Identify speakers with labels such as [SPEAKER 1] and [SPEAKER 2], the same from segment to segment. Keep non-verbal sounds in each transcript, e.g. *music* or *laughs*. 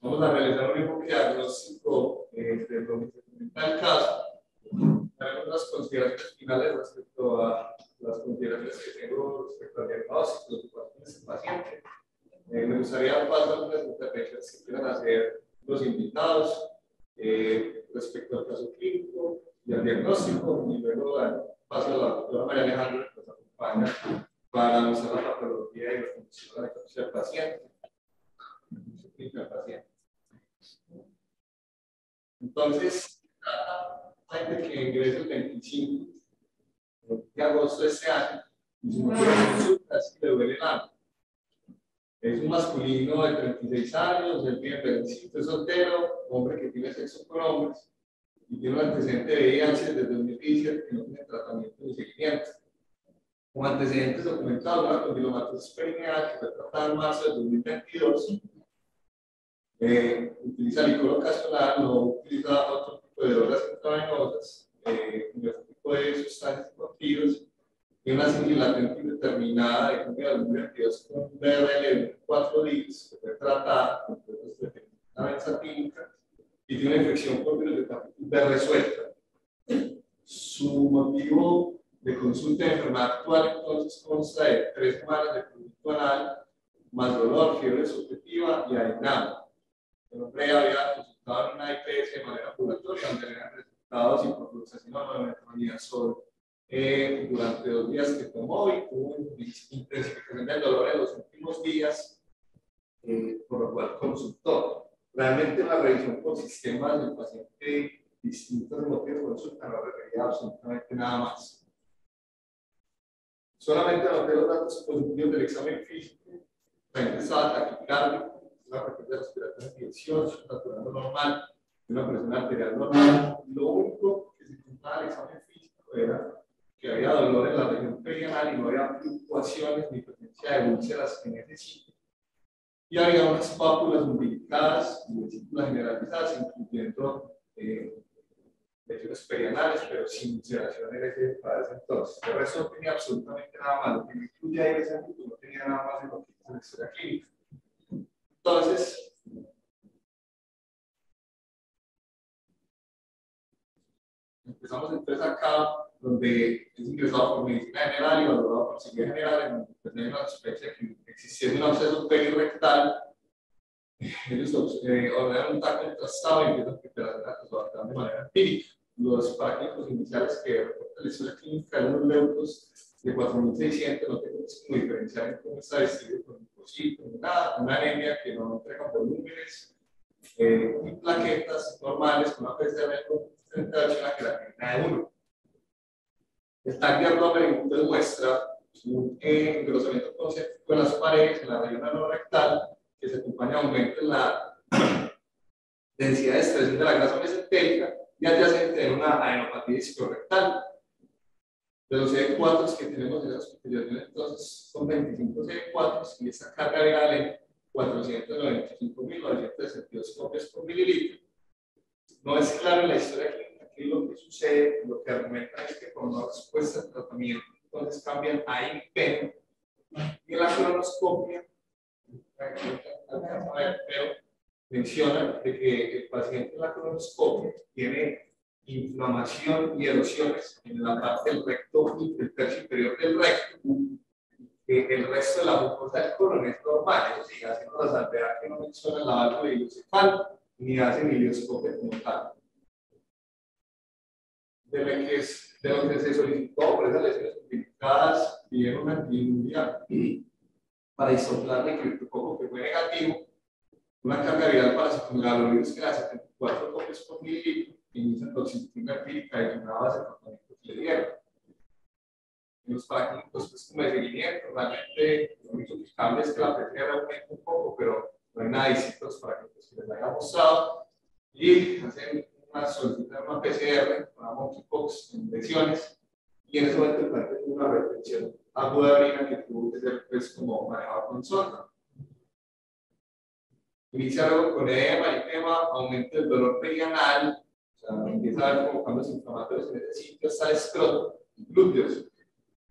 [SPEAKER 1] vamos a realizar un enfoque diagnóstico eh, de lo que se el caso. Haremos unas consideraciones finales respecto a las consideraciones que tengo respecto al diagnóstico de este paciente. Eh, me gustaría pasar algunas intervenciones que quieran hacer los invitados eh, respecto al caso clínico y al diagnóstico, y luego paso a la doctora María Alejandra que nos acompaña para mostrar la patología y la función del paciente. paciente. Entonces, gente que ingresa el 25 de agosto de este año y su consulta es que le duele el ano. Es un masculino de 36 años, él tiene 25, es soltero, hombre que tiene sexo con hombres y tiene un antecedente de VIH desde 2017 que no tiene tratamiento ni seguimiento. Como antecedentes documentados, una condilomatosis perineal que fue tratada en marzo de 2022. Eh, utiliza licor ocasional, no utiliza otro tipo de drogas intravenosas, eh, otro tipo de sustancias psicoactivas y una señal latente indeterminada de junio de 2022 con un de 4 días que fue tratada con una benzatínica y tiene una infección por virus de hepatitis B resuelta. Su motivo de consulta de enfermedad actual entonces consta de tres semanas de producto anal, más dolor, fiebre subjetiva y arenado. El hombre había consultado en una IPS de manera ambulatoria donde le resultados y por fluoxacino de metronidazol eh, durante dos días que tomó y tuvo intensificación del dolor en los últimos días, eh, por lo cual consultó. Realmente la revisión por sistemas del paciente distintos motivos de consulta no requería absolutamente nada más. Solamente anoté los datos positivos del examen físico. La gente estaba taquicárdico, una frecuencia respiratoria 18, saturando normal, una presión arterial normal. Lo único que se contaba el examen físico era que había dolor en la región perianal y no había fluctuaciones ni presencia de úlceras en ese sitio. Y había unas pápulas umbilicadas y vesículas generalizadas, incluyendo eh, lesiones perianales, pero sin ulceración en ese, para ese entonces. El resto no tenía absolutamente nada más. Lo que me incluye ahí ese punto no tenía nada más en lo que es la historia clínica. Entonces, empezamos entonces acá donde es ingresado por medicina general y valorado por cirugía general, en pues, hay una sospecha que existiendo un absceso perirectal, *laughs* ellos eh, ordenan un TAC contrastado y empiezan a datos de manera empírica. Los parámetros iniciales que reporta la historia clínica de los leucos de 4.600 no tienen como diferenciar en cómo está distribuido con linfocitos ni nada, una anemia que no entrega volúmenes eh, y plaquetas normales con una PCR con 38 en la creatina de 1. El tag de abdomen entonces muestra un engrosamiento concéntrico en las paredes, en la región anorrectal, que se acompaña a aumento en la densidad de expresión de la grasa mesentérica y adyacente en una adenopatía ciclorectal. De los CD4 que tenemos en las cotizaciones, entonces son 25 CD4 y esta carga viral en 495.962 copias por mililitro. No es claro en la historia lo que sucede, lo que argumentan es que con la respuesta al tratamiento, entonces cambian a IP y la cronoscopia, pero menciona de que el paciente en la cronoscopia tiene inflamación y erosiones en la parte del recto y del tercio inferior del recto, que el resto de la mucosa del colon es normal, eso sí, haciendo la salvedad que no menciona la válvula ileocefal ni hacen ilioscopia como tal de lo que, es, de lo que se solicitó por esas lesiones certificadas pidieron una antinuria para isoplar de criptococo que fue negativo, una carga viral para citogalovirus que era 74 copias por mililitro, inicia toxicidad empírica y una base de tratamiento que le dieron. En los prácticos, pues como de seguimiento, realmente lo cambia es que la PCR aumenta un poco, pero no hay nada distinto los prácticos que les haya mostrado y hacen una solicitar una PCR, una monkeypox en lesiones, y en ese momento el tuvo una retención aguda de que tuvo que ser pues, como manejado con sonda. Inicia luego con edema y tema, aumento del dolor perianal, o sea, empieza a ver como cambios inflamatorios en ese sitio, hasta el escroto y glúteos.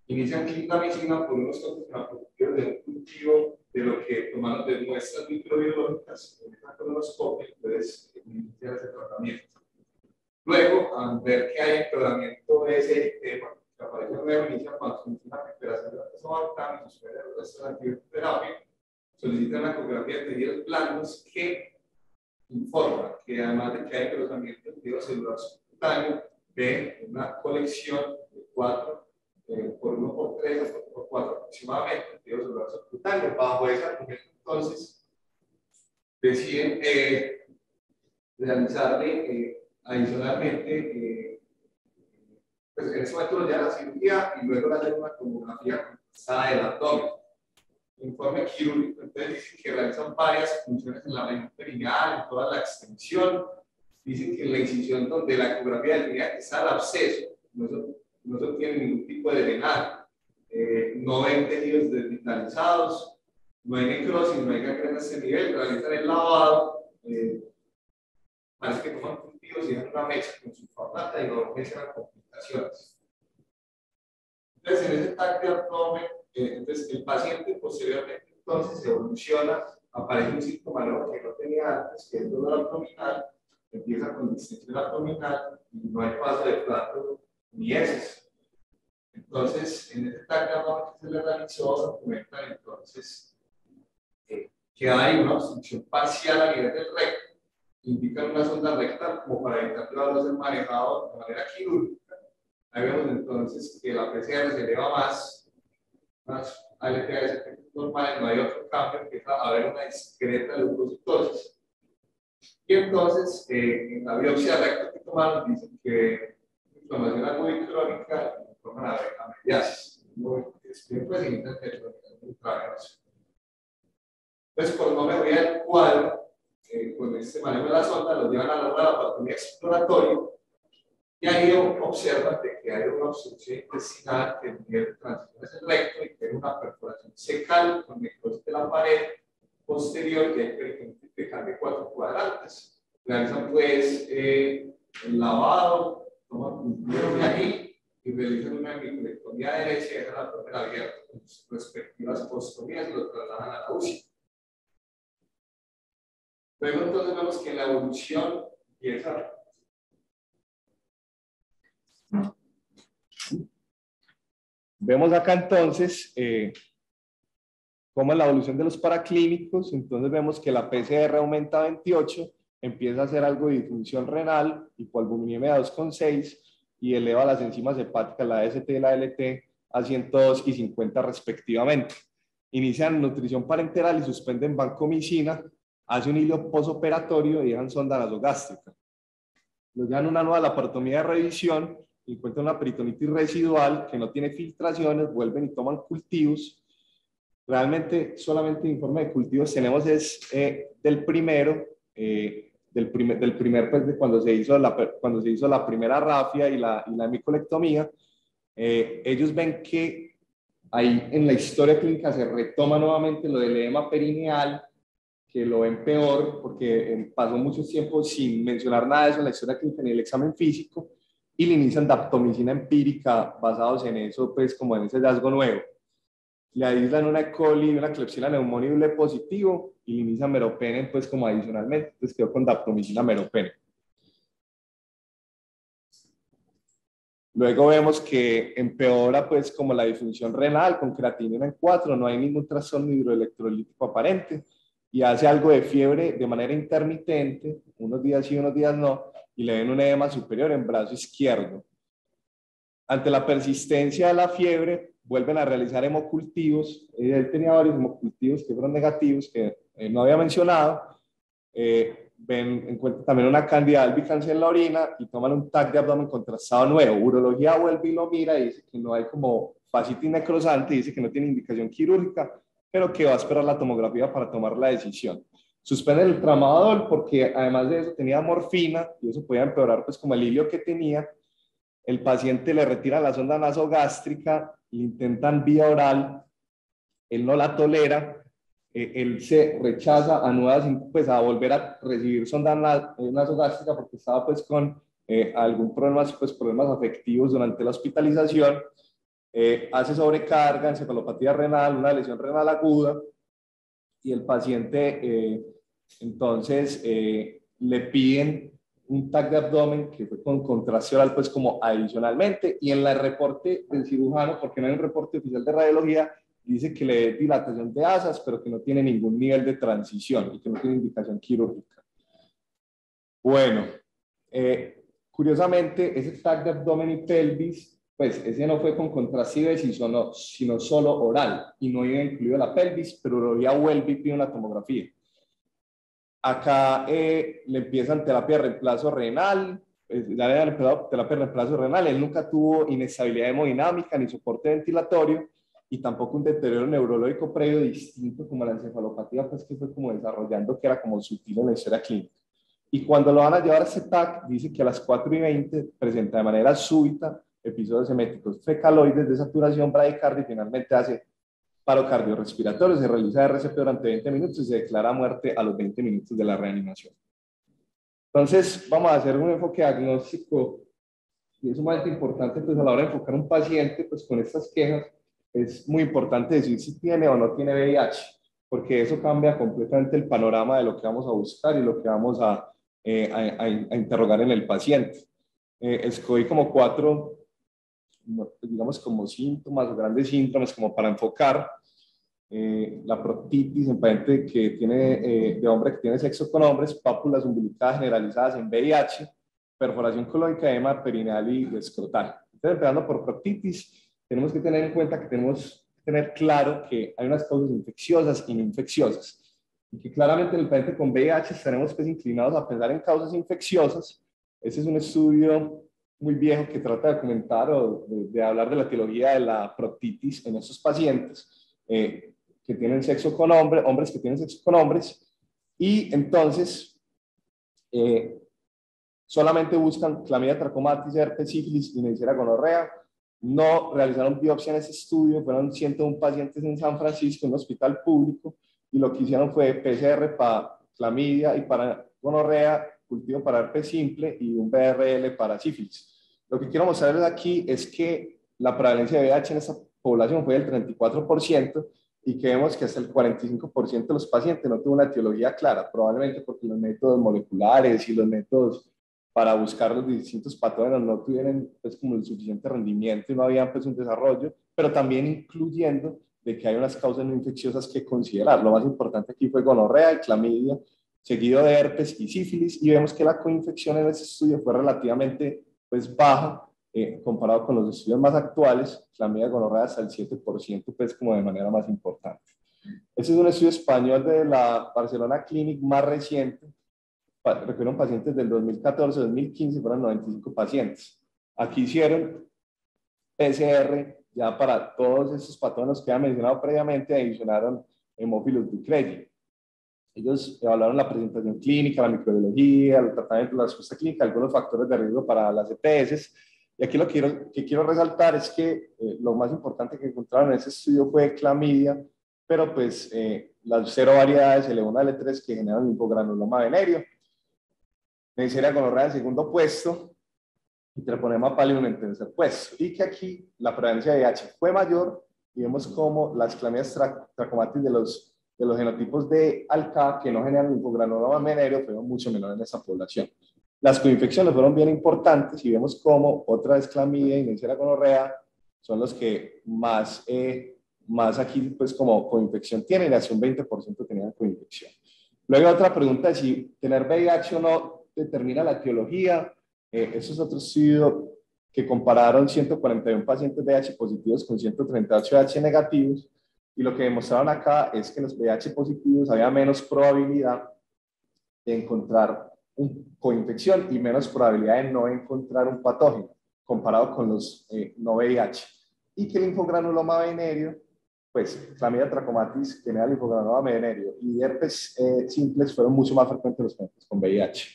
[SPEAKER 1] Inician clindamicina por unos concentrados de un cultivo
[SPEAKER 2] de lo que tomaron de muestras microbiológicas en esta colonoscopia, entonces iniciar ese tratamiento. Luego, al ver que hay empeoramiento de ese tema, que aparece nuevo, inicia cuando funciona la recuperación de la persona y suspende el resto de la quimioterapia, solicita una ecografía de tejidos blandos que informa que además de que hay engrosamiento del tejido celular subcutáneo, ve una colección de 4 eh, por 1 por 3 o por 4 aproximadamente, tejido celular subcutáneo. Bajo ese argumento, entonces, deciden eh, realizarle eh, adicionalmente, eh, pues en ese momento la cirugía y luego le hacen una tomografía compensada del abdomen informe quirúrgico, entonces dicen que realizan varias funciones en la región perineal, en toda la extensión. Dicen que en la incisión donde la ecografía del que está el absceso, no, no se tiene ningún tipo de drenaje, eh, no ven tejidos desvitalizados, no hay necrosis, no hay gangrena a ese nivel, realizan el lavado, eh, parece que toman cultivos y dejan una mecha con su formata y no mencionan complicaciones. Entonces, en ese TAC de abdomen, eh, entonces, el paciente posteriormente entonces evoluciona, aparece un síntoma nuevo que no tenía antes, que es dolor abdominal, empieza con distensión abdominal y no hay paso de plato ni heces. Entonces, en este TAC que se le realizó, documentan entonces eh, que hay una obstrucción parcial a nivel del recto, indican una sonda rectal como para evitar que a ser manejado de manera quirúrgica. Ahí vemos entonces que la PCR se eleva más más ALTAs normales, no hay otro cambio, empieza a haber una discreta leucocitosis. Y entonces, eh, en la biopsia recta que tomaron, dicen que inflamación aguda crónica informan a mediasis. Es bien pues intravenosa. Entonces, por no me voy al cuadro, eh, con este manejo de la sonda, lo llevan a la laboratorio exploratoria y ahí observan que hay una obstrucción intestinal que tiene transiciones en recto y tiene una perforación secal con necrosis de la pared posterior que hay que de cuatro cuadrantes. Realizan pues eh, el lavado, toman un de ahí y realizan una microlectomía derecha y dejan la abdomen abierto con sus respectivas postomías y lo trasladan a la UCI. Luego entonces vemos que la evolución empieza
[SPEAKER 1] Vemos acá entonces eh, cómo es la evolución de los paraclínicos. Entonces vemos que la PCR aumenta a 28, empieza a hacer algo de disfunción renal, hipoalbuminemia 2,6 y eleva las enzimas hepáticas, la ST y la LT, a 102 y 50 respectivamente. Inician nutrición parenteral y suspenden vancomicina, hace un hilo posoperatorio y dejan sonda nasogástrica. Nos dan una nueva laparotomía de revisión encuentran una peritonitis residual que no tiene filtraciones, vuelven y toman cultivos. Realmente solamente informe de cultivos tenemos es eh, del primero, eh, del, primer, del primer, pues de cuando se hizo la, cuando se hizo la primera rafia y la, y la micolectomía. Eh, ellos ven que ahí en la historia clínica se retoma nuevamente lo del edema perineal, que lo ven peor porque pasó mucho tiempo sin mencionar nada de eso en la historia clínica ni el examen físico y le inician daptomicina empírica basados en eso, pues como en ese hallazgo nuevo. Le aíslan una coli una Klebsiella pneumoniae positivo y le inician meropenem, pues como adicionalmente, entonces quedó con daptomicina meropenem. Luego vemos que empeora pues como la disfunción renal con creatinina en 4, no hay ningún trastorno hidroelectrolítico aparente y hace algo de fiebre de manera intermitente, unos días sí, unos días no, y le ven un edema superior en brazo izquierdo. Ante la persistencia de la fiebre, vuelven a realizar hemocultivos. Él tenía varios hemocultivos que fueron negativos, que eh, no había mencionado. Eh, ven, encuentran también una candida albicans en la orina y toman un TAC de abdomen contrastado nuevo. Urología vuelve y lo mira y dice que no hay como fascitis necrosante, dice que no tiene indicación quirúrgica, pero que va a esperar la tomografía para tomar la decisión. Suspende el tramadol porque además de eso tenía morfina y eso podía empeorar pues como el hilio que tenía. El paciente le retira la sonda nasogástrica, le intentan vía oral, él no la tolera, eh, él se rechaza a nuevas, pues a volver a recibir sonda eh, nasogástrica porque estaba pues con eh, algún problema, pues problemas afectivos durante la hospitalización, hace sobrecarga, encefalopatía renal, una lesión renal aguda, y el paciente eh, entonces eh, le piden un TAC de abdomen que fue con contraste oral pues como adicionalmente y en el reporte del cirujano, porque no hay un reporte oficial de radiología, dice que le dilatación de asas, pero que no tiene ningún nivel de transición y que no tiene indicación quirúrgica. Bueno, eh, curiosamente, ese TAC de abdomen y pelvis, pues ese no fue con contraste sino, sino solo oral y no iba incluido la pelvis, pero urología vuelve y pide una tomografía. Acá eh, le empiezan terapia de reemplazo renal, ya le han terapia de reemplazo renal, él nunca tuvo inestabilidad hemodinámica ni soporte ventilatorio y tampoco un deterioro neurológico previo distinto como la encefalopatía, pues que fue como desarrollando, que era como sutil en la historia clínica. Y cuando lo van a llevar a CETAC, dice que a las 4 y 20 presenta de manera súbita episodios eméticos fecaloides de saturación bradicardia y finalmente hace paro cardiorrespiratorio, se realiza RCP durante 20 minutos y se declara muerte a los 20 minutos de la reanimación. Entonces, vamos a hacer un enfoque diagnóstico y es sumamente importante pues a la hora de enfocar un paciente pues con estas quejas es muy importante decir si tiene o no tiene VIH, porque eso cambia completamente el panorama de lo que vamos a buscar y lo que vamos a, eh, a, interrogar en el paciente. Eh, escogí como cuatro, digamos como síntomas o grandes síntomas como para enfocar eh, la proctitis en paciente que tiene, eh, de hombre que tiene sexo con hombres, pápulas umbilicadas generalizadas en VIH, perforación colónica, edema perineal y escrotal. Entonces, empezando por proctitis, tenemos que tener en cuenta que tenemos que tener claro que hay unas causas infecciosas y no infecciosas. Y que claramente en el paciente con VIH estaremos pues inclinados a pensar en causas infecciosas. Ese es un estudio muy viejo que trata de documentar o de, hablar de la etiología de la proctitis en estos pacientes. Eh, que tienen sexo con hombres, hombres que tienen sexo con hombres, y entonces eh, solamente buscan clamidia trachomatis, herpes, sífilis y neisseria gonorrea. No realizaron biopsia en ese estudio, fueron 101 pacientes en San Francisco, en un hospital público, y lo que hicieron fue PCR para clamidia y para gonorrea, cultivo para herpes simple y un BRL para sífilis. Lo que quiero mostrarles aquí es que la prevalencia de VIH en esa población fue del 34%, y que vemos que hasta el 45% de los pacientes no tuvo una etiología clara, probablemente porque los métodos moleculares y los métodos para buscar los distintos patógenos no tuvieron pues como el suficiente rendimiento y no había pues un desarrollo, pero también incluyendo de que hay unas causas no infecciosas que considerar. Lo más importante aquí fue gonorrea y clamidia, seguido de herpes y sífilis, y vemos que la coinfección en ese estudio fue relativamente pues baja, eh, comparado con los estudios más actuales, la media gonorrea hasta el 7%, pues como de manera más importante. Ese es un estudio español de la Barcelona Clinic más reciente. Refieren pacientes del 2014-2015, fueron 95 pacientes. Aquí hicieron PCR ya para todos esos patógenos que había mencionado previamente, adicionaron hemófilos ducrei. Ellos evaluaron la presentación clínica, la microbiología, el tratamiento, la respuesta clínica, algunos factores de riesgo para las EPS, y aquí lo quiero, que quiero resaltar es que eh, lo más importante que encontraron en ese estudio fue clamidia, pero pues eh, las cero variedades L1, L3 que generan linfogranuloma venerio, Neisseria gonorrea en segundo puesto y treponema pallidum en tercer puesto. Y que aquí la prevalencia de H fue mayor y vemos como las clamidas trachomatis de los, de los genotipos de ALCA que no generan linfogranuloma venerio fueron mucho menor en esa población. Las coinfecciones fueron bien importantes y vemos cómo otra vez clamidia y Neisseria gonorrea son los que más, eh, más aquí pues como coinfección tienen, hace un 20% tenían coinfección. Luego otra pregunta es si tener VIH o no determina la etiología. Eh, eso es otro estudio que compararon 141 pacientes VIH positivos con 138 VIH negativos y lo que demostraron acá es que los VIH positivos había menos probabilidad de encontrar un, coinfección y menos probabilidad de no encontrar un patógeno comparado con los eh, no VIH. Y que el linfogranuloma venérea, pues clamidia trachomatis, genera linfogranuloma venérea y herpes eh, simples fueron mucho más frecuentes los pacientes con VIH.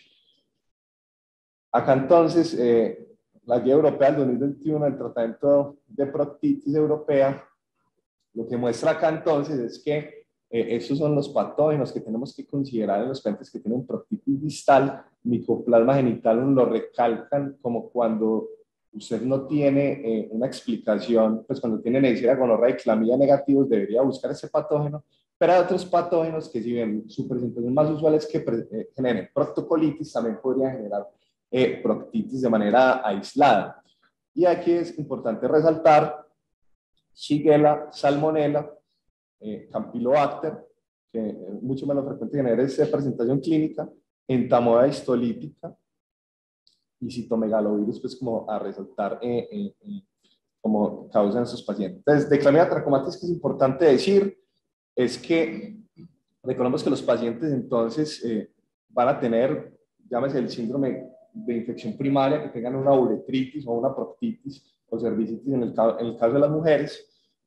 [SPEAKER 1] Acá entonces, eh, la guía europea del 2021 del tratamiento de proctitis europea, lo que muestra acá entonces es que eh, esos son los patógenos que tenemos que considerar en los pacientes que tienen proctitis distal, micoplasma genital, lo recalcan como cuando usted no tiene eh, una explicación, pues cuando tiene Neisseria gonorrea y clamidia negativos, debería buscar ese patógeno, Pero hay otros patógenos que si bien su presentación más usual es que eh, generen proctocolitis, también podrían generar eh, proctitis de manera aislada. Y aquí es importante resaltar Shigella, Salmonella, eh, Campylobacter, que es mucho menos frecuente generar esa presentación clínica, entamoeba histolítica y citomegalovirus, pues como a resaltar eh, eh, eh, como causa en esos pacientes. Entonces, de clamidia trachomatis, que es importante decir, es que recordemos que los pacientes entonces van a tener, llámese el síndrome de infección primaria, que tengan una uretritis o una proctitis o cervicitis en el, en el caso de las mujeres,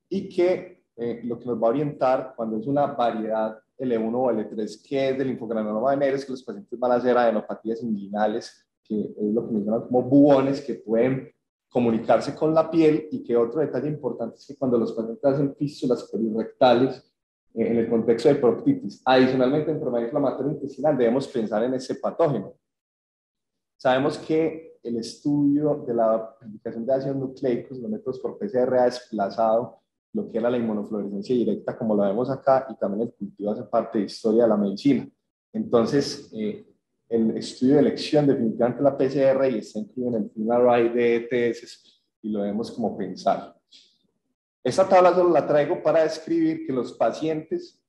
[SPEAKER 1] y que lo que nos va a orientar cuando es una variedad L1 o L3, que es del linfogranuloma venérea, es que los pacientes van a hacer adenopatías inguinales, que es lo que mencionan como bubones que pueden comunicarse con la piel y que otro detalle importante es que cuando los pacientes hacen fístulas perirectales eh, en el contexto de proctitis, adicionalmente en enfermedad inflamatoria intestinal, debemos pensar en ese patógeno. Sabemos que el estudio de la aplicación de ácidos nucleicos, los métodos por PCR, ha desplazado lo que era la inmunofluorescencia directa, como lo vemos acá, y también el cultivo hace parte de historia de la medicina. Entonces, eh, el estudio de elección definitivamente la PCR y está incluido en el final array de ETS y lo vemos como pensar. Esta tabla solo la traigo para describir que los pacientes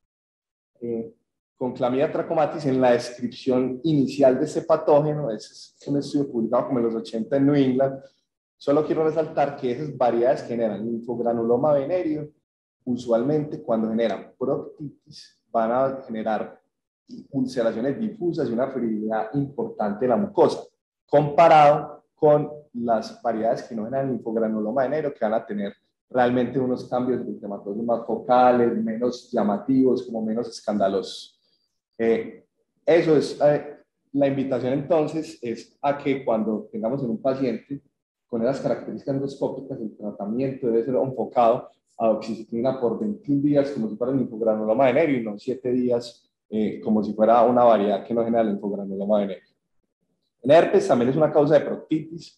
[SPEAKER 1] eh, con clamidia trachomatis en la descripción inicial de este patógeno, ese es un estudio publicado como en los 80 en New England, Solo quiero resaltar que esas variedades generan linfogranuloma venéreo, usualmente cuando generan proctitis van a generar ulceraciones difusas y una ferilidad importante de la mucosa, comparado con las variedades que no generan linfogranuloma venéreo, que van a tener realmente unos cambios de más focales, menos llamativos, como menos escandalosos. Eh, eso es, eh, la invitación entonces es a que cuando tengamos en un paciente con esas características endoscópicas, el tratamiento debe ser enfocado a oxiciclina por 21 días como si fuera el linfogranuloma venérea y no 7 días eh, como si fuera una variedad que no genera el linfogranuloma venérea. En herpes también es una causa de proctitis.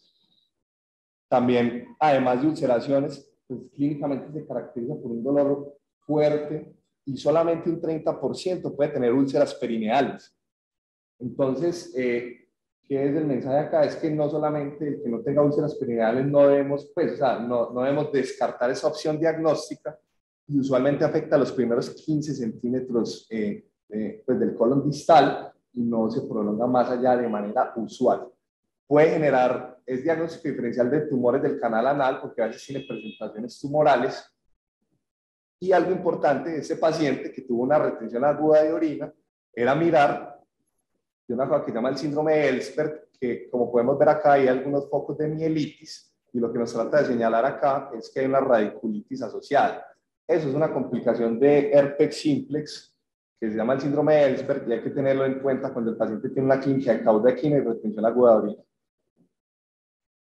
[SPEAKER 1] También, además de ulceraciones, pues, clínicamente se caracteriza por un dolor fuerte y solamente un 30% puede tener úlceras perineales. Entonces, eh, que es el mensaje acá es que no solamente el que no tenga úlceras perineales no debemos, pues, o sea, no, no debemos descartar esa opción diagnóstica y usualmente afecta a los primeros 15 centímetros eh, pues del colon distal y no se prolonga más allá de manera usual. Puede generar, es diagnóstico diferencial de tumores del canal anal porque a veces tiene presentaciones tumorales. Y algo importante ese paciente que tuvo una retención aguda de orina era mirar de una cosa que se llama el síndrome de Ellsberg, que como podemos ver acá hay algunos focos de mielitis y lo que nos trata de señalar acá es que hay una radiculitis asociada. Eso es una complicación de herpes simplex que se llama el síndrome de Ellsberg y hay que tenerlo en cuenta cuando el paciente tiene una clínica de caudequina y retención aguda de orina.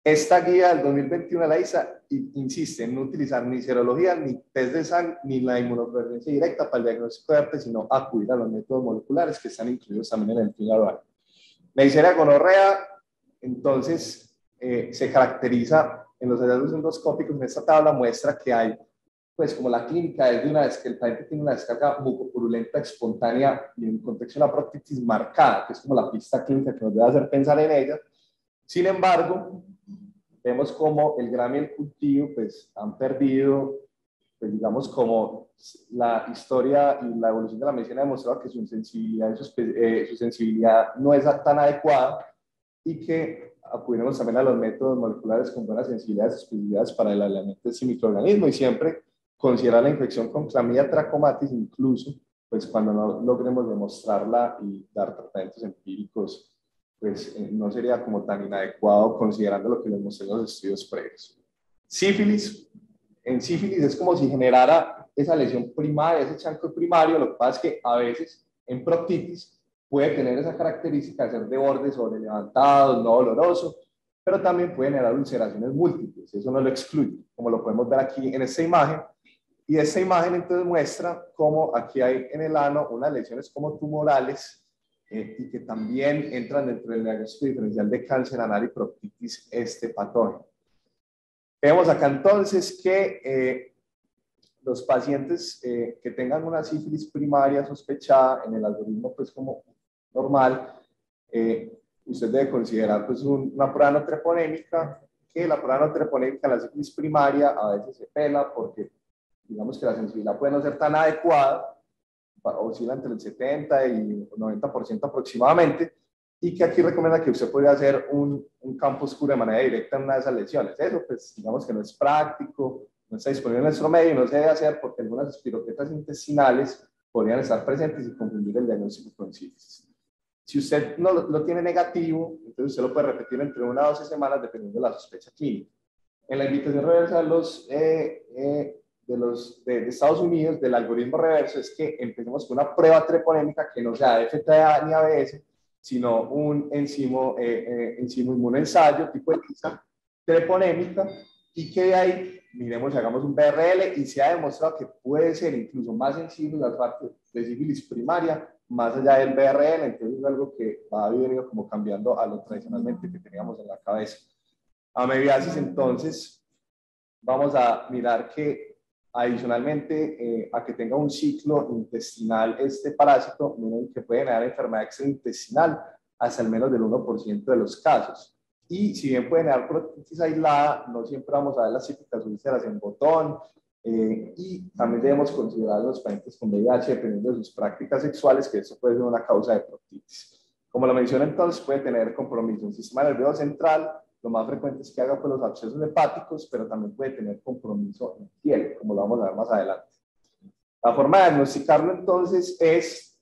[SPEAKER 1] Esta guía del 2021 la ISA insiste en no utilizar ni serología, ni test de sangre, ni la inmunofluorescencia directa para el diagnóstico de herpes, sino acudir a los métodos moleculares que están incluidos también en el final Neisseria gonorrea, entonces, eh, se caracteriza en los hallazgos endoscópicos. En esta tabla muestra que hay, pues, como la clínica es de una vez que el paciente tiene una descarga mucopurulenta espontánea y en contexto de una proctitis marcada, que es como la pista clínica que nos debe hacer pensar en ella. Sin embargo, vemos como el grano y el cultivo pues han perdido, pues digamos como la historia y la evolución de la medicina ha demostrado que su sensibilidad, su, eh, su sensibilidad no es tan adecuada y que acudimos también a los métodos moleculares con buenas sensibilidades y para el aislamiento de ese microorganismo. Y siempre considerar la infección con clamidia trachomatis incluso pues cuando no logremos demostrarla y dar tratamientos empíricos pues eh, no sería como tan inadecuado considerando lo que les mostré en los estudios previos. Sífilis, en sífilis es como si generara esa lesión primaria, ese chancro primario, lo que pasa es que a veces en proctitis puede tener esa característica de ser de borde sobre levantados, no doloroso, pero también puede generar ulceraciones múltiples, eso no lo excluye, como lo podemos ver aquí en esta imagen. Y esta imagen entonces muestra cómo aquí hay en el ano unas lesiones como tumorales eh, y que también entran dentro del diagnóstico diferencial de cáncer anal y proctitis este patógeno. Vemos acá entonces que eh, los pacientes eh, que tengan una sífilis primaria sospechada en el algoritmo, pues como normal, eh, usted debe considerar pues una prueba no treponémica, que la prueba no treponémica la sífilis primaria a veces se pela porque digamos que la sensibilidad puede no ser tan adecuada, oscila entre el 70 y 90% aproximadamente, y que aquí recomienda que usted pueda hacer un, un campo oscuro de manera directa en una de esas lesiones. Eso, pues, digamos que no es práctico, no está disponible en nuestro medio no se debe hacer porque algunas espiroquetas intestinales podrían estar presentes y confundir el diagnóstico con sífilis. Si usted no lo, tiene negativo, entonces usted lo puede repetir entre una o 12 semanas dependiendo de la sospecha clínica. En la invitación reversa los, eh, eh, de, los de, Estados Unidos, del algoritmo reverso, es que empecemos con una prueba treponémica que no sea de FTA ni ABS, sino un enzimo, eh, enzimo inmunoensayo tipo ELISA treponémica y que de ahí miremos, hagamos un BRL y se ha demostrado que puede ser incluso más sensible las partes de sífilis primaria más allá del BRL, entonces es algo que ha venido como cambiando a lo tradicionalmente que teníamos en la cabeza. A mediasis, entonces, vamos a mirar que adicionalmente eh, a que tenga un ciclo intestinal este parásito, que puede generar enfermedad extraintestinal hasta el menos del 1% de los casos. Y si bien pueden dar proctitis aislada, no siempre vamos a ver las típicas úlceras en botón. Eh, y también debemos considerar los pacientes con VIH dependiendo de sus prácticas sexuales, que eso puede ser una causa de proctitis. Como lo mencioné entonces, puede tener compromiso en sistema nervioso central, lo más frecuente es que haga pues, los abscesos hepáticos, pero también puede tener compromiso en piel, como lo vamos a ver más adelante. La forma de diagnosticarlo entonces es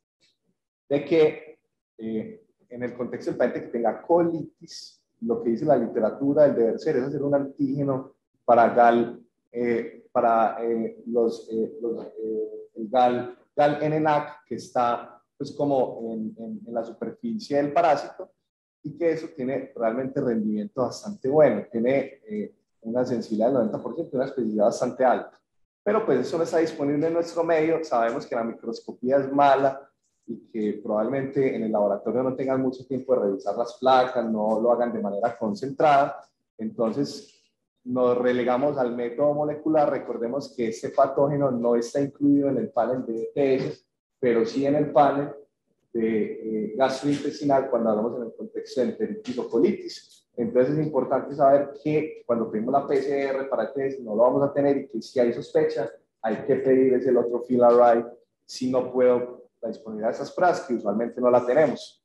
[SPEAKER 1] de que eh, en el contexto del paciente que tenga colitis, lo que dice la literatura, el deber ser es hacer un antígeno para GAL, eh, para eh, los, eh, los el GAL, GAL NNAC, que está pues como en, en, la superficie del parásito y que eso tiene realmente rendimiento bastante bueno, tiene una sensibilidad del 90% y una especificidad bastante alta. Pero pues eso no está disponible en nuestro medio, sabemos que la microscopía es mala, y que probablemente en el laboratorio no tengan mucho tiempo de revisar las placas, no lo hagan de manera concentrada. Entonces, nos relegamos al método molecular. Recordemos que este patógeno no está incluido en el panel de ETS, pero sí en el panel de eh, gastrointestinal cuando hablamos en el contexto de enteritis colitis. Entonces es importante saber que cuando pedimos la PCR para ETS no lo vamos a tener y que si hay sospecha hay que pedir ese otro fill si no puedo la disponibilidad de esas pruebas que usualmente no la tenemos.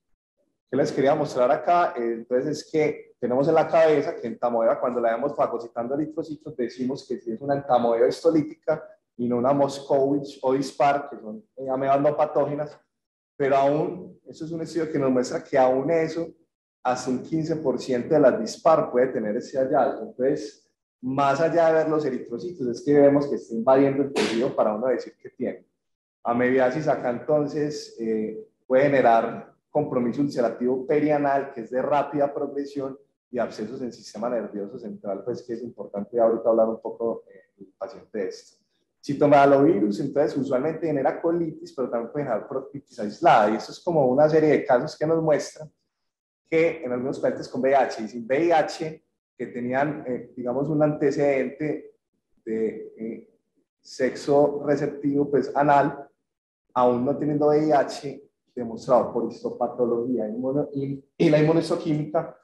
[SPEAKER 1] ¿Qué les quería mostrar acá? Entonces es que tenemos en la cabeza que en tamoeba, cuando la vemos fagocitando eritrocitos, decimos que si es una tamoeba histolítica y no una Moscovich o dispar, que son eh, amebas no patógenas, pero aún, eso es un estudio que nos muestra que aún eso, hasta un 15% de las dispar puede tener ese hallazgo. Entonces, más allá de ver los eritrocitos, es que vemos que está invadiendo el tejido para uno decir que tiene. Amediasis acá entonces eh, puede generar compromiso ulcerativo perianal, que es de rápida progresión, y abscesos en sistema nervioso central, pues que es importante ahorita hablar un poco eh, del paciente de esto. Citomegalovirus, entonces usualmente genera colitis, pero también puede generar proctitis aislada, y eso es como una serie de casos que nos muestran que en algunos pacientes con VIH y sin VIH, que tenían, eh, digamos, un antecedente de sexo receptivo, pues anal, aún no teniendo VIH demostrado por histopatología y, la inmunohistoquímica,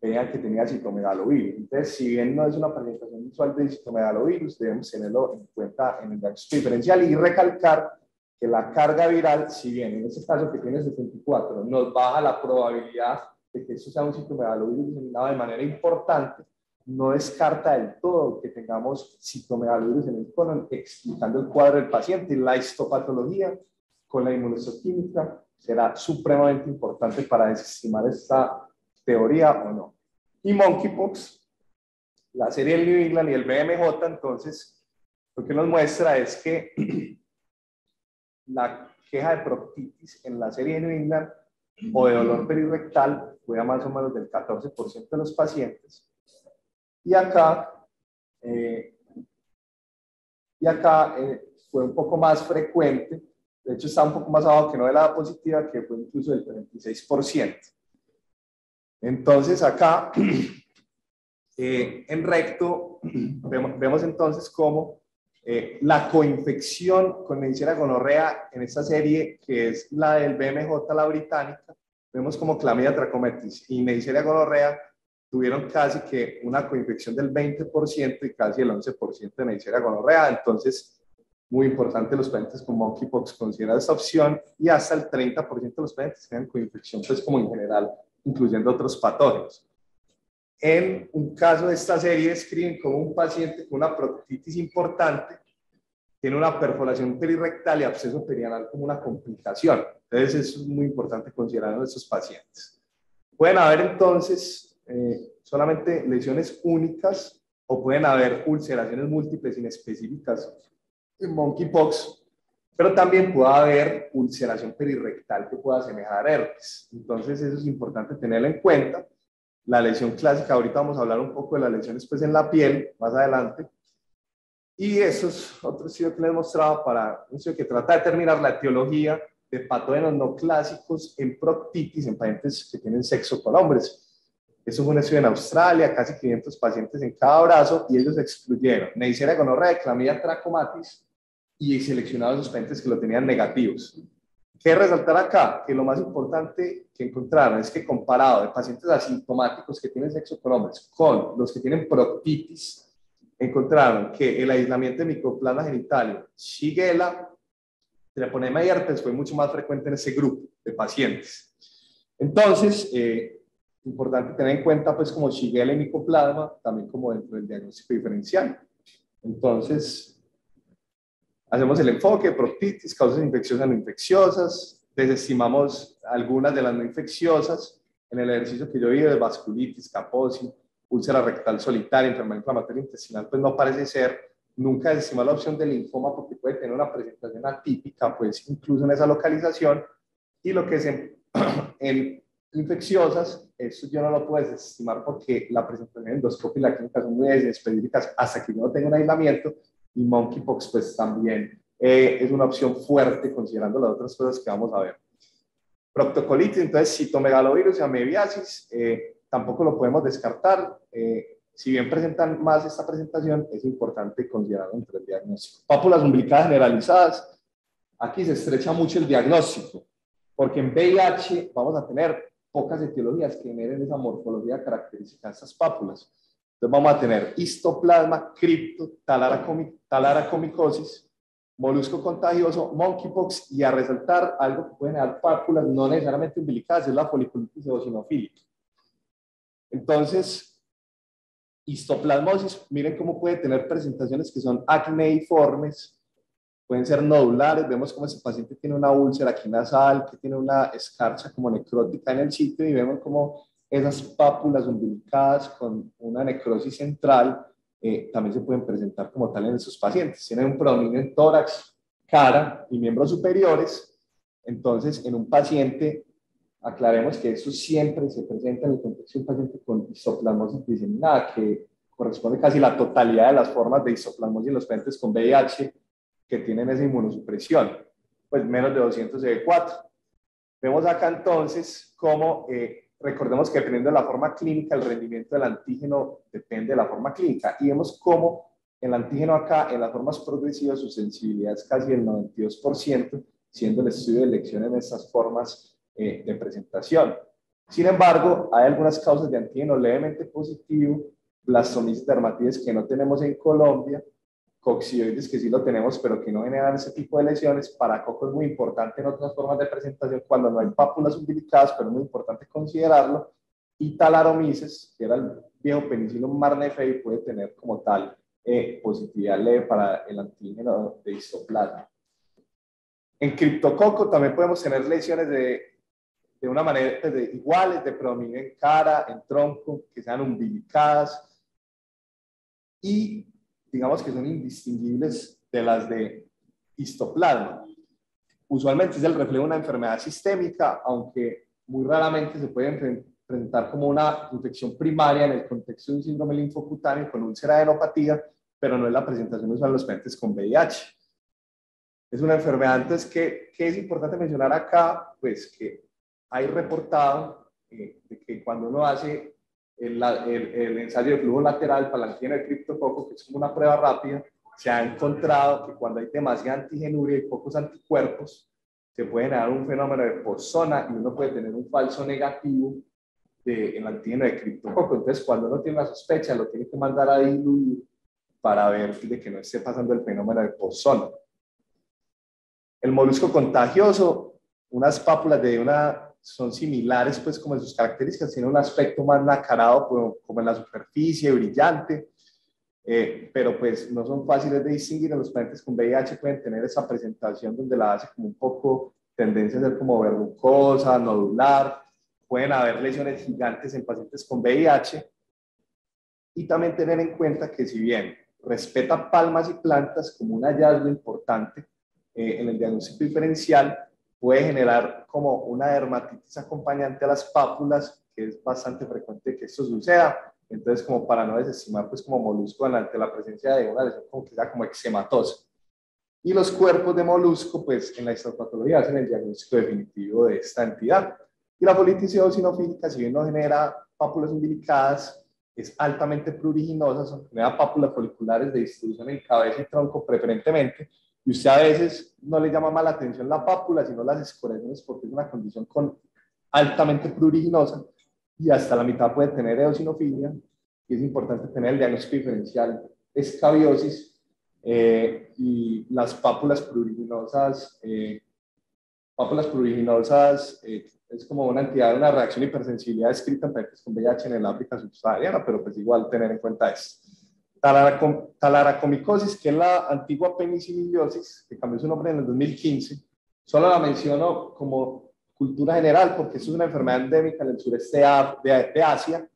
[SPEAKER 1] vean que tenía citomegalovirus. Entonces, si bien no es una presentación visual de citomegalovirus, debemos tenerlo en cuenta en el diagnóstico diferencial y recalcar que la carga viral, si bien en este caso que tiene 74, nos baja la probabilidad de que eso sea un citomegalovirus diseminado de manera importante, no descarta del todo que tengamos citomegalovirus en el colon, explicando el cuadro del paciente. La histopatología con la inmunohistoquímica será supremamente importante para desestimar esta teoría o no. Y monkeypox, la serie del New England y el BMJ, entonces, lo que nos muestra es que *clears throat* la queja de proctitis en la serie de New England o de dolor perirectal fue a más o menos del 14% de los pacientes y acá, eh, y acá eh, fue un poco más frecuente, de hecho está un poco más abajo que no de la positiva, que fue incluso del 36%. Entonces acá, *clears throat* eh, en recto, *clears throat* vemos, entonces cómo Eh, la coinfección con Neisseria gonorrea en esta serie, que es la del BMJ, la británica, vemos como clamidia trachomatis y Neisseria gonorrea tuvieron casi que una coinfección del 20% y casi el 11% de Neisseria gonorrea. Entonces, muy importante, los pacientes con monkeypox consideran esta opción y hasta el 30% de los pacientes tienen coinfección, pues como en general, incluyendo otros patógenos. En un caso de esta serie, escriben como un paciente con una proctitis importante tiene una perforación perirectal y absceso perianal como una complicación. Entonces, es muy importante considerar a estos pacientes. Pueden haber entonces eh, solamente lesiones únicas o pueden haber ulceraciones múltiples inespecíficas en monkeypox, pero también puede haber ulceración perirectal que pueda asemejar herpes. Entonces, eso es importante tenerlo en cuenta la lesión clásica, ahorita vamos a hablar un poco de las lesiones pues en la piel, más adelante. Y eso es otro estudio que les he mostrado para un estudio que trata de determinar la etiología de patógenos no clásicos en proctitis en pacientes que tienen sexo con hombres. Eso fue un estudio en Australia, casi 500 pacientes en cada brazo, y ellos excluyeron Neisseria gonorrea, clamidia trachomatis, y seleccionaron los pacientes que lo tenían negativos. ¿Qué resaltar acá? Que lo más importante que encontraron es que comparado de pacientes asintomáticos que tienen sexo con hombres con los que tienen proctitis, encontraron que el aislamiento de micoplasma genital, Shigella, treponema y herpes fue mucho más frecuente en ese grupo de pacientes. Entonces, eh, importante tener en cuenta, pues, como Shigella y micoplasma, también como dentro del diagnóstico diferencial. Entonces, Hacemos el enfoque, proctitis, causas infecciosas no infecciosas, desestimamos algunas de las no infecciosas. En el ejercicio que yo vi de vasculitis, caposis, úlcera rectal solitaria, enfermedad inflamatoria intestinal, pues no parece ser. Nunca desestimamos la opción del linfoma porque puede tener una presentación atípica, pues incluso en esa localización. Y lo que es en, *clears throat* en infecciosas, eso yo no lo puedo desestimar porque la presentación endoscopia y la clínica son muy específicas hasta que yo no tenga un aislamiento y monkeypox pues también eh, es una opción fuerte considerando las otras cosas que vamos a ver. Proctocolitis, entonces citomegalovirus y amebiasis, eh, tampoco lo podemos descartar. Eh, si bien presentan más esta presentación, es importante considerarlo entre el diagnóstico. Pápulas umbilicales generalizadas, aquí se estrecha mucho el diagnóstico, porque en VIH vamos a tener pocas etiologías que generen esa morfología característica de estas pápulas. Entonces vamos a tener histoplasma, cripto, talaracomicosis, molusco contagioso, monkeypox y a resaltar algo que pueden dar pápulas no necesariamente umbilicales, es la foliculitis eosinofílica. Entonces, histoplasmosis, miren cómo puede tener presentaciones que son acneiformes, pueden ser nodulares, vemos cómo ese paciente tiene una úlcera aquí nasal, que tiene una escarcha como necrótica en el sitio y vemos cómo esas pápulas umbilicadas con una necrosis central eh, también se pueden presentar como tal en esos pacientes. Tienen un predominio en tórax, cara y miembros superiores. Entonces, en un paciente, aclaremos que eso siempre se presenta en el contexto de un paciente con isoplasmosis diseminada, que corresponde casi la totalidad de las formas de isoplasmosis en los pacientes con VIH que tienen esa inmunosupresión, pues menos de 200 CD4. Vemos acá entonces cómo eh, recordemos que dependiendo de la forma clínica, el rendimiento del antígeno depende de la forma clínica. Y vemos cómo el antígeno acá, en las formas progresivas, su sensibilidad es casi el 92%, siendo el estudio de elección en estas formas eh, de presentación. Sin embargo, hay algunas causas de antígeno levemente positivo, blastomisis dermatitis que no tenemos en Colombia, coccidioides que sí lo tenemos, pero que no generan ese tipo de lesiones. Para coco es muy importante en otras formas de presentación cuando no hay pápulas umbilicadas, pero es muy importante considerarlo. Y talaromices, que era el viejo penicillium marneferi, puede tener como tal eh, positividad leve para el antígeno de histoplasma. En criptococo también podemos tener lesiones de, de una manera pues, de, iguales, de predominio en cara, en tronco, que sean umbilicadas. Y digamos que son indistinguibles de las de histoplasma. Usualmente es el reflejo de una enfermedad sistémica, aunque muy raramente se puede presentar como una infección primaria en el contexto de un síndrome linfocutáneo con úlcera de pero no es la presentación usual en los pacientes con VIH. Es una enfermedad, entonces, que, es importante mencionar acá, pues que hay reportado eh, de que cuando uno hace el, el, ensayo de flujo lateral la antígeno de criptococo, que es como una prueba rápida, se ha encontrado que cuando hay demasiada antigenuria y pocos anticuerpos, se puede dar un fenómeno de post-zona y uno puede tener un falso negativo de, en el antígeno de criptococo. Entonces, cuando uno tiene una sospecha, lo tiene que mandar a diluir para ver de que no esté pasando el fenómeno de post-zona. El molusco contagioso, unas pápulas de una son similares, pues como en sus características, tienen un aspecto más nacarado, como en la superficie, brillante, eh, pero pues no son fáciles de distinguir. En los pacientes con VIH pueden tener esa presentación donde la hace como un poco tendencia a ser como verrucosa, nodular. Pueden haber lesiones gigantes en pacientes con VIH. Y también tener en cuenta que si bien respeta palmas y plantas como un hallazgo importante eh, en el diagnóstico diferencial, puede generar como una dermatitis acompañante a las pápulas, que es bastante frecuente que esto suceda. Entonces, como para no desestimar, pues como molusco ante la presencia de una lesión como que sea como eczematosa. Y los cuerpos de molusco, pues en la histopatología hacen el diagnóstico definitivo de esta entidad. Y la politis eosinofílica, si bien no genera pápulas umbilicadas, es altamente pruriginosa, genera pápulas foliculares de distribución en cabeza y tronco preferentemente, y usted a veces no le llama más la atención la pápula, sino las escoresiones, porque es una condición con, altamente pruriginosa y hasta la mitad puede tener eosinofilia. Y es importante tener el diagnóstico diferencial escabiosis eh, y las pápulas pruriginosas. Eh, pápulas pruriginosas eh, es como una entidad de una reacción hipersensibilidad escrita en pacientes con VIH en el África subsahariana, pero pues igual tener en cuenta esto talaracomicosis, que es la antigua peniciliosis, que cambió su nombre en el 2015, solo la menciono como cultura general porque es una enfermedad endémica en el sureste de, Asia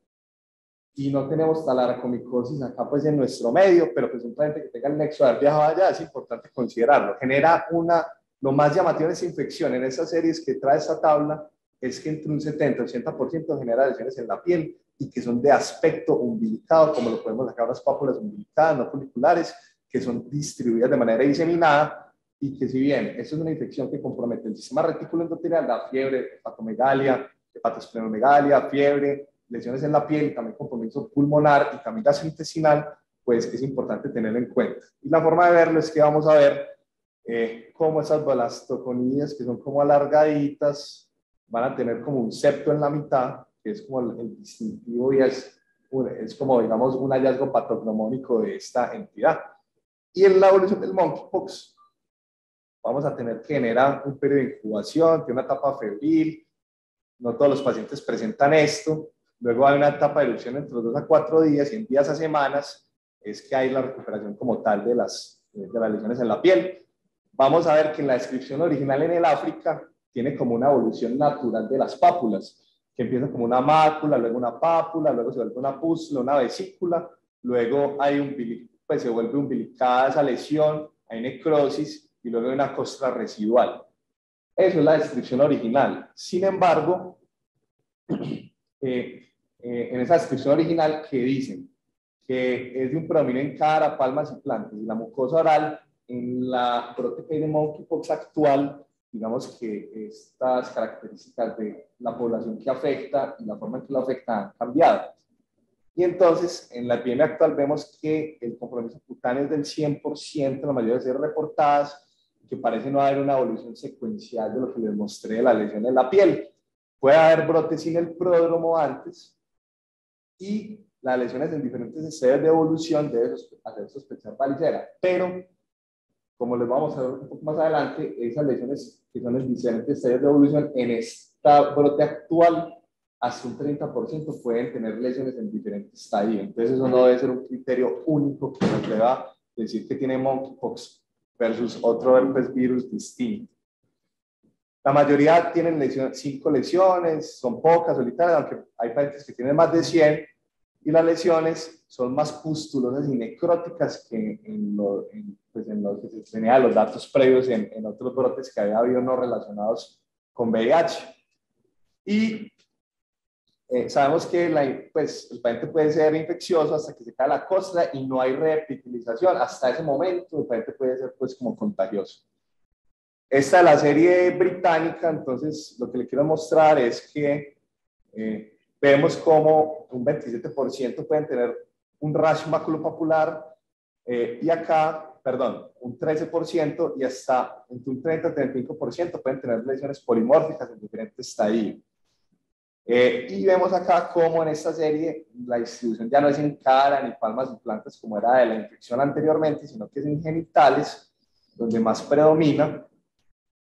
[SPEAKER 1] y no tenemos talaracomicosis acá pues en nuestro medio, pero pues un paciente que tenga el nexo de haber viajado allá es importante considerarlo. Genera una, lo más llamativo de esa infección en esas series que trae esta tabla es que entre un 70 y 80% genera lesiones en la piel y que son de aspecto umbilicado, como lo podemos las pápulas umbilicadas, no foliculares, que son distribuidas de manera diseminada y que si bien esto es una infección que compromete el sistema retículo endotelial, da fiebre, hepatomegalia, hepatosplenomegalia, fiebre, lesiones en la piel, también compromiso pulmonar y también gastrointestinal, pues es importante tenerlo en cuenta. Y la forma de verlo es que vamos a ver eh, cómo esas balastoconías, que son como alargaditas, van a tener como un septo en la mitad, que es como el, distintivo y es, es como, digamos, un hallazgo patognomónico de esta entidad. Y en la evolución del monkeypox, vamos a tener que generar un periodo de incubación, tiene una etapa febril, no todos los pacientes presentan esto, luego hay una etapa de erupción entre los a cuatro días y en días a semanas es que hay la recuperación como tal de las, de las lesiones en la piel. Vamos a ver que en la descripción original en el África tiene como una evolución natural de las pápulas que empieza como una mácula, luego una pápula, luego se vuelve una pústula, una vesícula, luego hay un, pues se vuelve umbilicada esa lesión, hay necrosis y luego hay una costra residual. Eso es la descripción original. Sin embargo, *clears throat* eh, eh, en esa descripción original que dicen que es de un predominio en cara, palmas y plantas y la mucosa oral en la proteína de monkeypox actual digamos que estas características de la población que afecta y la forma en que lo afecta han cambiado. Y entonces, en la epidemia actual vemos que el compromiso cutáneo es del 100%, la mayoría de ser reportadas, que parece no haber una evolución secuencial de lo que les mostré de la lesión en la piel. Puede haber brotes sin el pródromo antes y las lesiones en diferentes estadios de evolución deben hacer sospechar varicela, pero como les vamos a ver un poco más adelante, esas lesiones que son en diferentes estadios de evolución, en esta brote actual, hasta un 30% pueden tener lesiones en diferentes estadios. Entonces, eso no debe ser un criterio único que nos deba decir que tiene monkeypox versus otro herpes virus distinto. La mayoría tienen lesiones, cinco lesiones, son pocas, solitarias, aunque hay pacientes que tienen más de 100, y las lesiones son más pustulosas y necróticas que en, lo, pues en los que se tenía los datos previos en, en, otros brotes que había habido no relacionados con VIH. Y eh, sabemos que la, pues, el paciente puede ser infeccioso hasta que se cae la costra y no hay reepitelización. Hasta ese momento el paciente puede ser pues como contagioso. Esta es la serie británica, entonces lo que le quiero mostrar es que eh, vemos como un 27% pueden tener un rash maculopapular eh, y acá perdón, un 13% y hasta entre un 30-35% pueden tener lesiones polimórficas en diferentes estadios. Eh, y vemos acá cómo en esta serie la distribución ya no es en cara ni palmas y plantas como era de la infección anteriormente, sino que es en genitales, donde más predomina,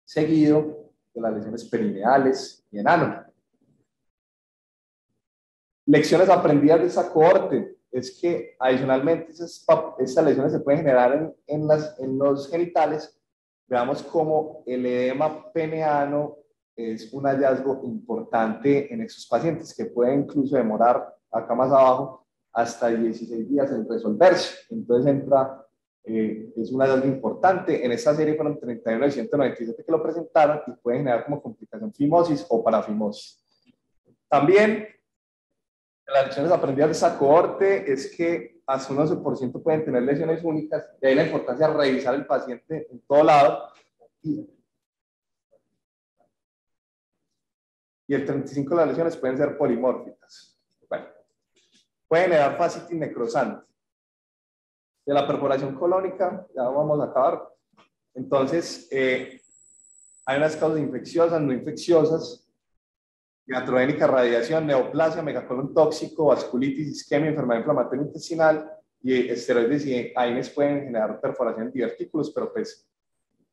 [SPEAKER 1] seguido de las lesiones perineales y en ano. Lecciones aprendidas de esa cohorte es que adicionalmente esas, estas lesiones se pueden generar en, en, las, en los genitales. Veamos cómo el edema peneano es un hallazgo importante en esos pacientes que puede incluso demorar, acá más abajo, hasta 16 días en resolverse. Entonces entra, eh, es un hallazgo importante. En esta serie fueron 31 de 197 que lo presentaron y puede generar como complicación fimosis o parafimosis. También las lecciones aprendidas de esa cohorte es que hasta un 11% pueden tener lesiones únicas, y ahí la importancia de revisar el paciente en todo lado y y el 35% de las lesiones pueden ser polimórficas. Bueno, puede generar fascitis necrosante. De la perforación colónica, ya vamos a acabar. Entonces, eh, hay unas causas infecciosas, no infecciosas, iatrogénica, radiación, neoplasia, megacolon tóxico, vasculitis, isquemia, enfermedad inflamatoria intestinal y esteroides y AINES pueden generar perforación de divertículos, pero pues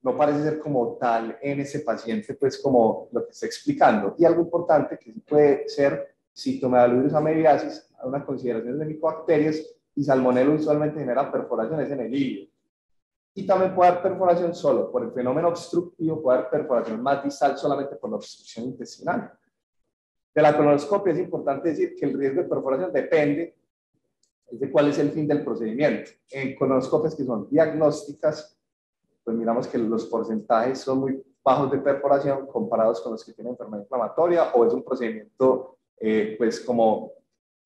[SPEAKER 1] no parece ser como tal en ese paciente, pues como lo que está explicando. Y algo importante que puede ser citomegalovirus amebiasis, una consideración de micobacterias y salmonella usualmente genera perforaciones en el hígado. Y también puede haber perforación solo por el fenómeno obstructivo, puede haber perforación más distal solamente por la obstrucción intestinal. De la colonoscopia es importante decir que el riesgo de perforación depende de cuál es el fin del procedimiento. En colonoscopias que son diagnósticas, pues miramos que los porcentajes son muy bajos de perforación comparados con los que tienen enfermedad inflamatoria o es un procedimiento eh, pues como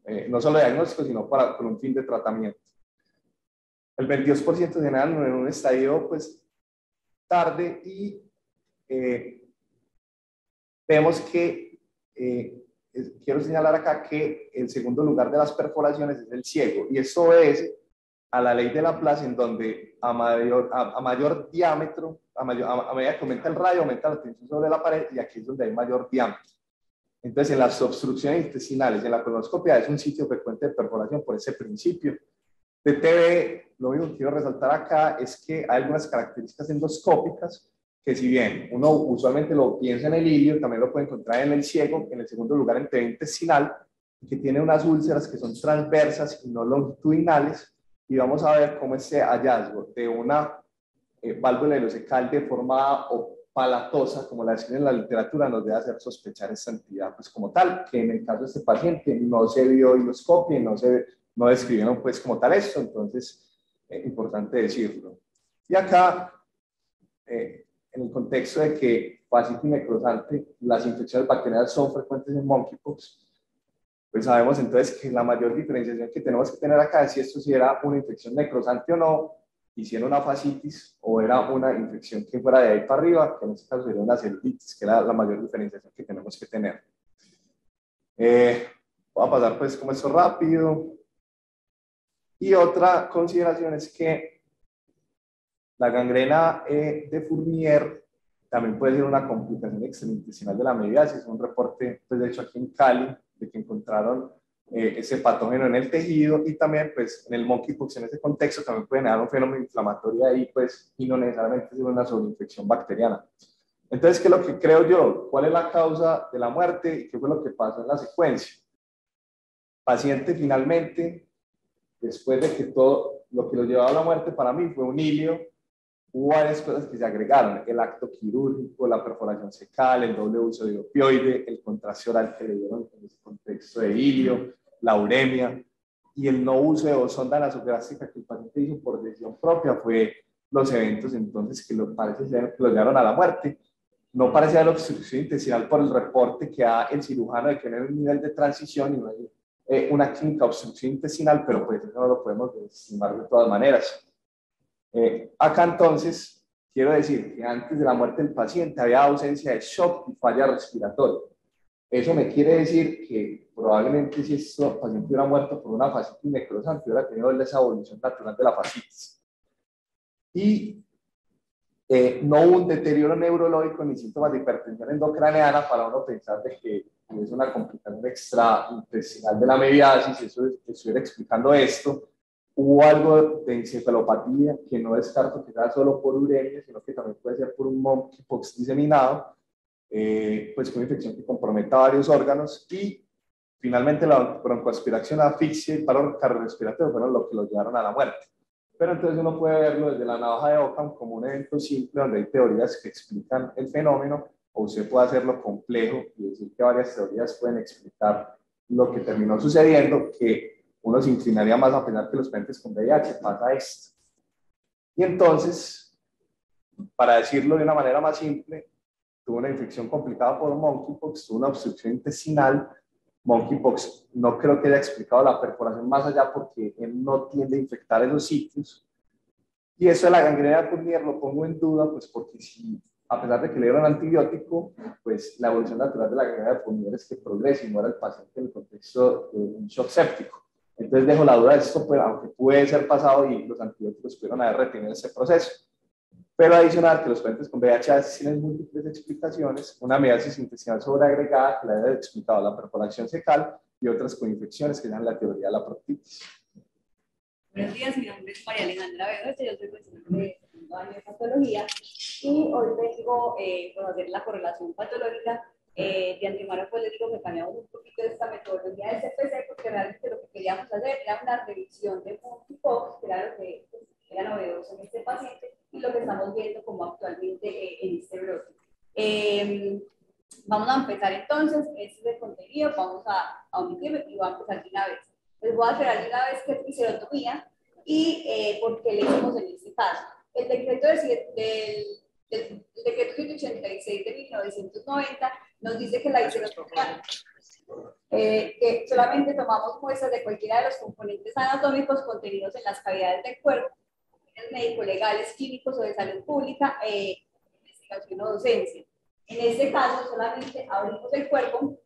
[SPEAKER 1] eh, no solo diagnóstico sino para, con un fin de tratamiento. El 22% se generan en un estadio pues tarde y eh, vemos que quiero señalar acá que el segundo lugar de las perforaciones es el ciego y eso es a la ley de Laplace en donde a mayor, a, mayor diámetro, a, mayor, a, medida que aumenta el radio, aumenta la tensión sobre la pared y aquí es donde hay mayor diámetro. Entonces, en las obstrucciones intestinales, en la colonoscopia es un sitio frecuente de perforación por ese principio. De TV, lo único que quiero resaltar acá es que hay algunas características endoscópicas que si bien uno usualmente lo piensa en el ilio, también lo puede encontrar en el ciego, en el segundo lugar en TV intestinal, que tiene unas úlceras que son transversas y no longitudinales, y vamos a ver cómo ese hallazgo de una eh, válvula ileocecal deformada o palatosa, como la deciden en la literatura, nos debe hacer sospechar esta entidad pues como tal, que en el caso de este paciente no se vio hiloscopia, no se no describieron pues como tal esto, entonces es eh, importante decirlo. Y acá, eh, en el contexto de que fascitis necrosante, las infecciones bacterianas son frecuentes en monkeypox, pues sabemos entonces que la mayor diferenciación que tenemos que tener acá es si esto si era una infección necrosante o no, y si era una fascitis o era una infección que fuera de ahí para arriba, que en este caso sería una celulitis, que era la mayor diferenciación que tenemos que tener. Eh, voy a pasar pues como eso rápido. Y otra consideración es que la gangrena eh, de Fournier también puede ser una complicación extraintestinal de la mediasis. Un reporte, pues de hecho aquí en Cali, que encontraron eh, ese patógeno en el tejido y también pues en el monkeypox en ese contexto también puede dar un fenómeno inflamatorio ahí pues y no necesariamente es una sobreinfección bacteriana. Entonces, ¿qué es lo que creo yo? ¿Cuál es la causa de la muerte y qué fue lo que pasó en la secuencia? Paciente finalmente, después de que todo lo que lo llevaba a la muerte para mí fue un hilio varias cosas que se agregaron, el acto quirúrgico, la perforación secal, el doble uso de opioide, el contraste oral que le dieron en ese contexto de ilio, la uremia y el no uso de sonda nasográfica que el paciente hizo por decisión propia fue los eventos entonces que lo, parece ser lo llevaron a la muerte. No parece haber obstrucción intestinal por el reporte que da el cirujano de que no hay un nivel de transición y no hay eh, una clínica obstrucción intestinal, pero pues eso no lo podemos estimar de todas maneras. Eh, acá entonces, quiero decir que antes de la muerte del paciente había ausencia de shock y falla respiratoria. Eso me quiere decir que probablemente si este paciente hubiera muerto por una fascitis necrosante, hubiera tenido esa evolución natural de la fascitis. y eh, no hubo un deterioro neurológico ni síntomas de hipertensión endocraneana para uno pensar de que es una complicación extraintestinal de la mediasis, eso estuviera explicando esto. Hubo algo de encefalopatía que no descarto que sea solo por uremia, sino que también puede ser por un monkeypox diseminado, eh, pues con infección que comprometa varios órganos y finalmente la broncoaspiración, asfixia y paro cardiorrespiratorio fueron lo que lo llevaron a la muerte. Pero entonces uno puede verlo desde la navaja de Ockham como un evento simple donde hay teorías que explican el fenómeno o usted puede hacerlo complejo y decir que varias teorías pueden explicar lo que terminó sucediendo, que uno se inclinaría más a pensar que los pacientes con VIH pasa esto. Y entonces, para decirlo de una manera más simple, tuvo una infección complicada por monkeypox, tuvo una obstrucción intestinal, monkeypox no creo que haya explicado la perforación más allá porque él no tiende a infectar esos sitios. Y eso de la gangrena de lo pongo en duda, pues porque si, a pesar de que le dieron antibiótico, pues la evolución natural de la gangrena de es que progrese y muera el paciente en el contexto de un shock séptico. Entonces dejo la duda de esto, aunque puede ser pasado y los antibióticos pudieron haber retenido ese proceso. Pero adicional que los pacientes con VIH tienen múltiples explicaciones, una mediasis intestinal sobreagregada que la haya explicado la perforación fecal y otras con infecciones que dan la teoría de la proctitis.
[SPEAKER 3] Buenos días, mi nombre es María Alejandra Bedoya, yo soy profesora de patología y hoy vengo eh, a hacer la correlación patológica. Eh, de antemano pues les digo que cambiamos un poquito esta metodología del CPC porque realmente lo que queríamos hacer era una revisión de monkeypox, que era lo que pues, era novedoso en este paciente, y lo que estamos viendo como actualmente eh, en este bloque. Em, vamos a empezar entonces, este es el contenido, vamos a, a omitirlo y vamos a empezar de una vez. Les voy a hacer de una vez qué es fiserotomía y eh, por qué le hicimos en este caso. El decreto del, del, del, decreto 186 de 1990 nos dice que la fiserotomía eh, que solamente tomamos muestras de cualquiera de los componentes anatómicos contenidos en las cavidades del cuerpo médicos, legales, químicos o de salud pública, eh, investigación o docencia. En este caso, solamente abrimos el cuerpo,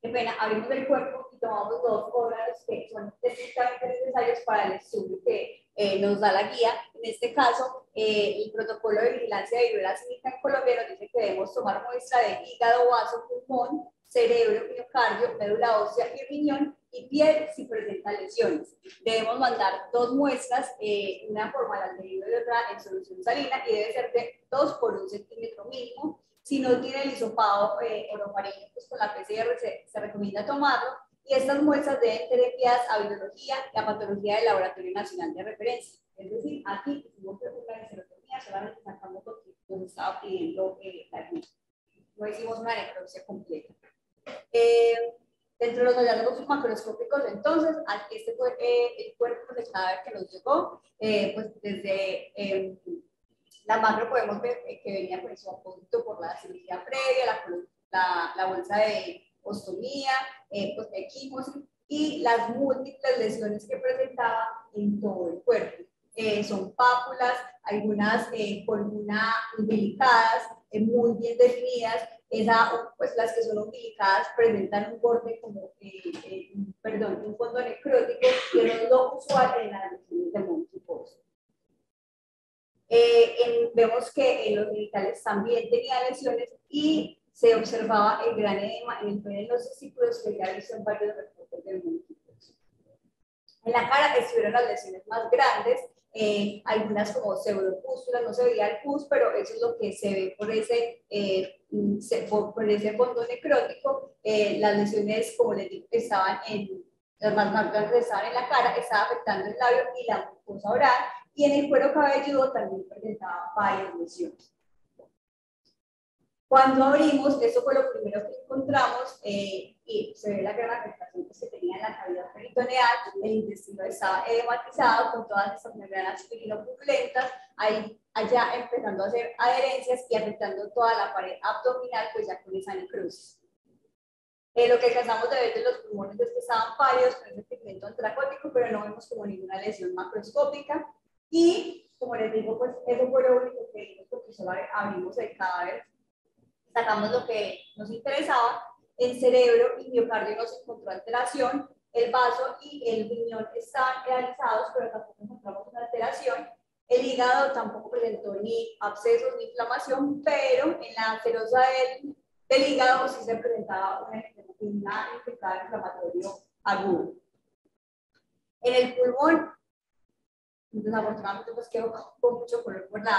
[SPEAKER 3] qué pena, abrimos el cuerpo y tomamos dos órganos que son estrictamente necesarios para el estudio que eh, nos da la guía. En este caso, eh, el protocolo de vigilancia de viruela cínica en Colombia nos dice que debemos tomar muestra de hígado, vaso, pulmón, cerebro, miocardio, médula ósea y riñón y piel si presenta lesiones. Debemos mandar dos muestras, eh, una formal aldehído y otra en solución salina y debe ser de 2 por 1 centímetro mínimo. Si no tiene el hisopado eh, orofaringeo, pues con la PCR se, se, recomienda tomarlo. Y estas muestras deben ser enviadas a biología y a patología del Laboratorio Nacional de Referencia. Es decir, aquí hicimos una serotonía, solamente sacamos lo que nos estaba pidiendo eh, la No hicimos una necropsia completa. Eh, dentro de los hallazgos macroscópicos, entonces, este fue eh, el cuerpo de cadáver que nos llegó, eh, pues desde em, la macro podemos ver que venía con su apunto por la cirugía previa, la bolsa de ostomía, pues equimosis y las múltiples lesiones que presentaba en todo el cuerpo. Son pápulas, algunas por una umbilicadas, muy bien definidas esa, pues las que son umbilicadas presentan un borde como, eh, eh, perdón, un fondo necrótico, que no es lo usual en las lesiones de monkeypox. Eh, vemos que en los genitales también tenía lesiones y se observaba el gran edema en el pene de los testículos que ya visto en varios reportes del monkeypox. En la cara estuvieron las lesiones más grandes, eh, algunas como pseudopústulas, no se veía el pus, pero eso es lo que se ve por ese, eh, por, por, ese fondo necrótico. Eh, las lesiones, como les digo, estaban en, las más grandes estaban en la cara, estaba afectando el labio y la mucosa oral, y en el cuero cabelludo también presentaba varias lesiones. Cuando abrimos, eso fue lo primero que encontramos, eh, y se ve la gran afectación que se tenía en la cavidad peritoneal, el intestino estaba edematizado con todas estas membranas pirinopurulentas, ahí allá empezando a hacer adherencias y afectando toda la pared abdominal, pues ya con esa necrosis. Eh, lo que alcanzamos de ver de los pulmones es que estaban pálidos con ese pigmento antracótico, pero no vemos como ninguna lesión macroscópica. Y, como les digo, pues eso fue lo único que vimos porque solo abrimos el cadáver sacamos lo que nos interesaba, el cerebro y miocardio no se encontró alteración, el vaso y el riñón estaban realizados, pero tampoco encontramos una alteración. El hígado tampoco presentó ni abscesos ni inflamación, pero en la anserosa del, del hígado sí se presentaba una, una infectada inflamatorio agudo. En el pulmón, desafortunadamente pues quedó con mucho color por la,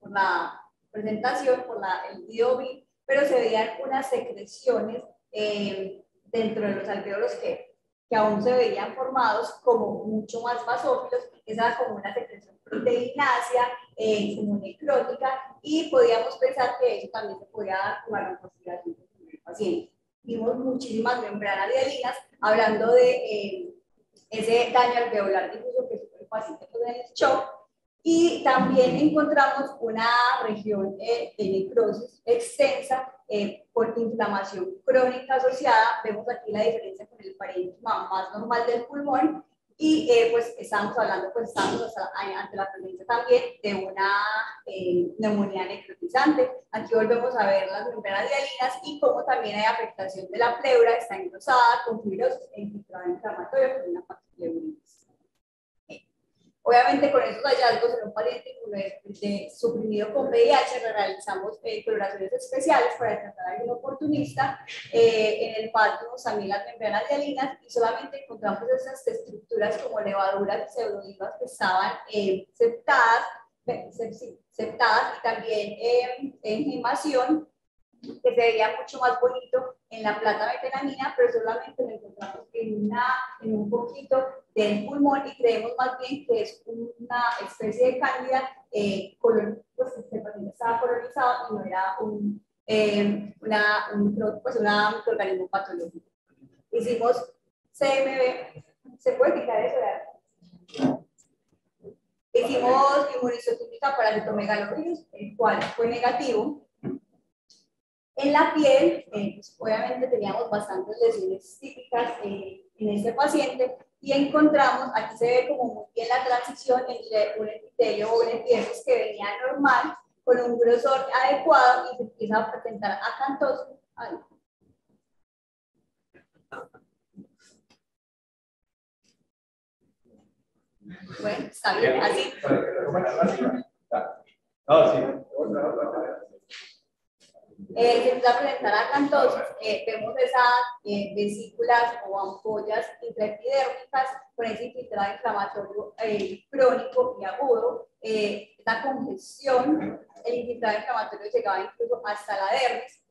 [SPEAKER 3] por la presentación, por la, el DOB, pero se veían unas secreciones eh, dentro de los alveolos que, que aún se veían formados como mucho más basófilos, esa como una secreción proteinácea, eh, como necrótica, y podíamos pensar que eso también se podía dar con la investigación del paciente. Vimos muchísimas membranas dialinas, hablando de eh, ese daño alveolar difuso que sufre el paciente con el shock, y también encontramos una región eh, de necrosis extensa eh, por inflamación crónica asociada. Vemos aquí la diferencia con el parénquima más normal del pulmón. Y eh, pues estamos hablando, pues estamos ante la presencia también de una neumonía necrotizante. Aquí volvemos a ver las membranas dialinas y cómo también hay afectación de la pleura, está engrosada con fibrosis e inflamatoria con una pleuritis. Obviamente con esos hallazgos en un paciente suprimido con VIH realizamos eh, coloraciones especiales para tratar a alguien oportunista. Eh, en el vimos también las membranas dialinas y solamente encontramos esas estructuras como levaduras y pseudodivas que estaban eh, septadas y también eh, en gemación que se veía mucho más bonito en la plata metelamina, pero solamente lo encontramos en, una, en un poquito del pulmón y creemos más bien que es una especie de cándida, eh, color, pues paciente estaba colonizado y no era un, eh, una, un, pues, una, microorganismo patológico. Hicimos CMB, ¿se puede quitar eso? Hicimos inmunizoquímica para el el cual fue negativo, en la piel, eh, pues, obviamente teníamos bastantes lesiones típicas eh, en este paciente y encontramos, aquí se ve como muy bien la transición entre un epitelio o un epidermis que venía normal con un grosor adecuado y se empieza a presentar acantosis. Bueno, está bien, así. No, sí eh, se empieza a presentar acá entonces, eh, vemos esas eh, vesículas o ampollas intraepidérmicas con ese infiltrado inflamatorio eh, crónico y agudo, esta congestión, el infiltrado inflamatorio llegaba incluso hasta la dermis,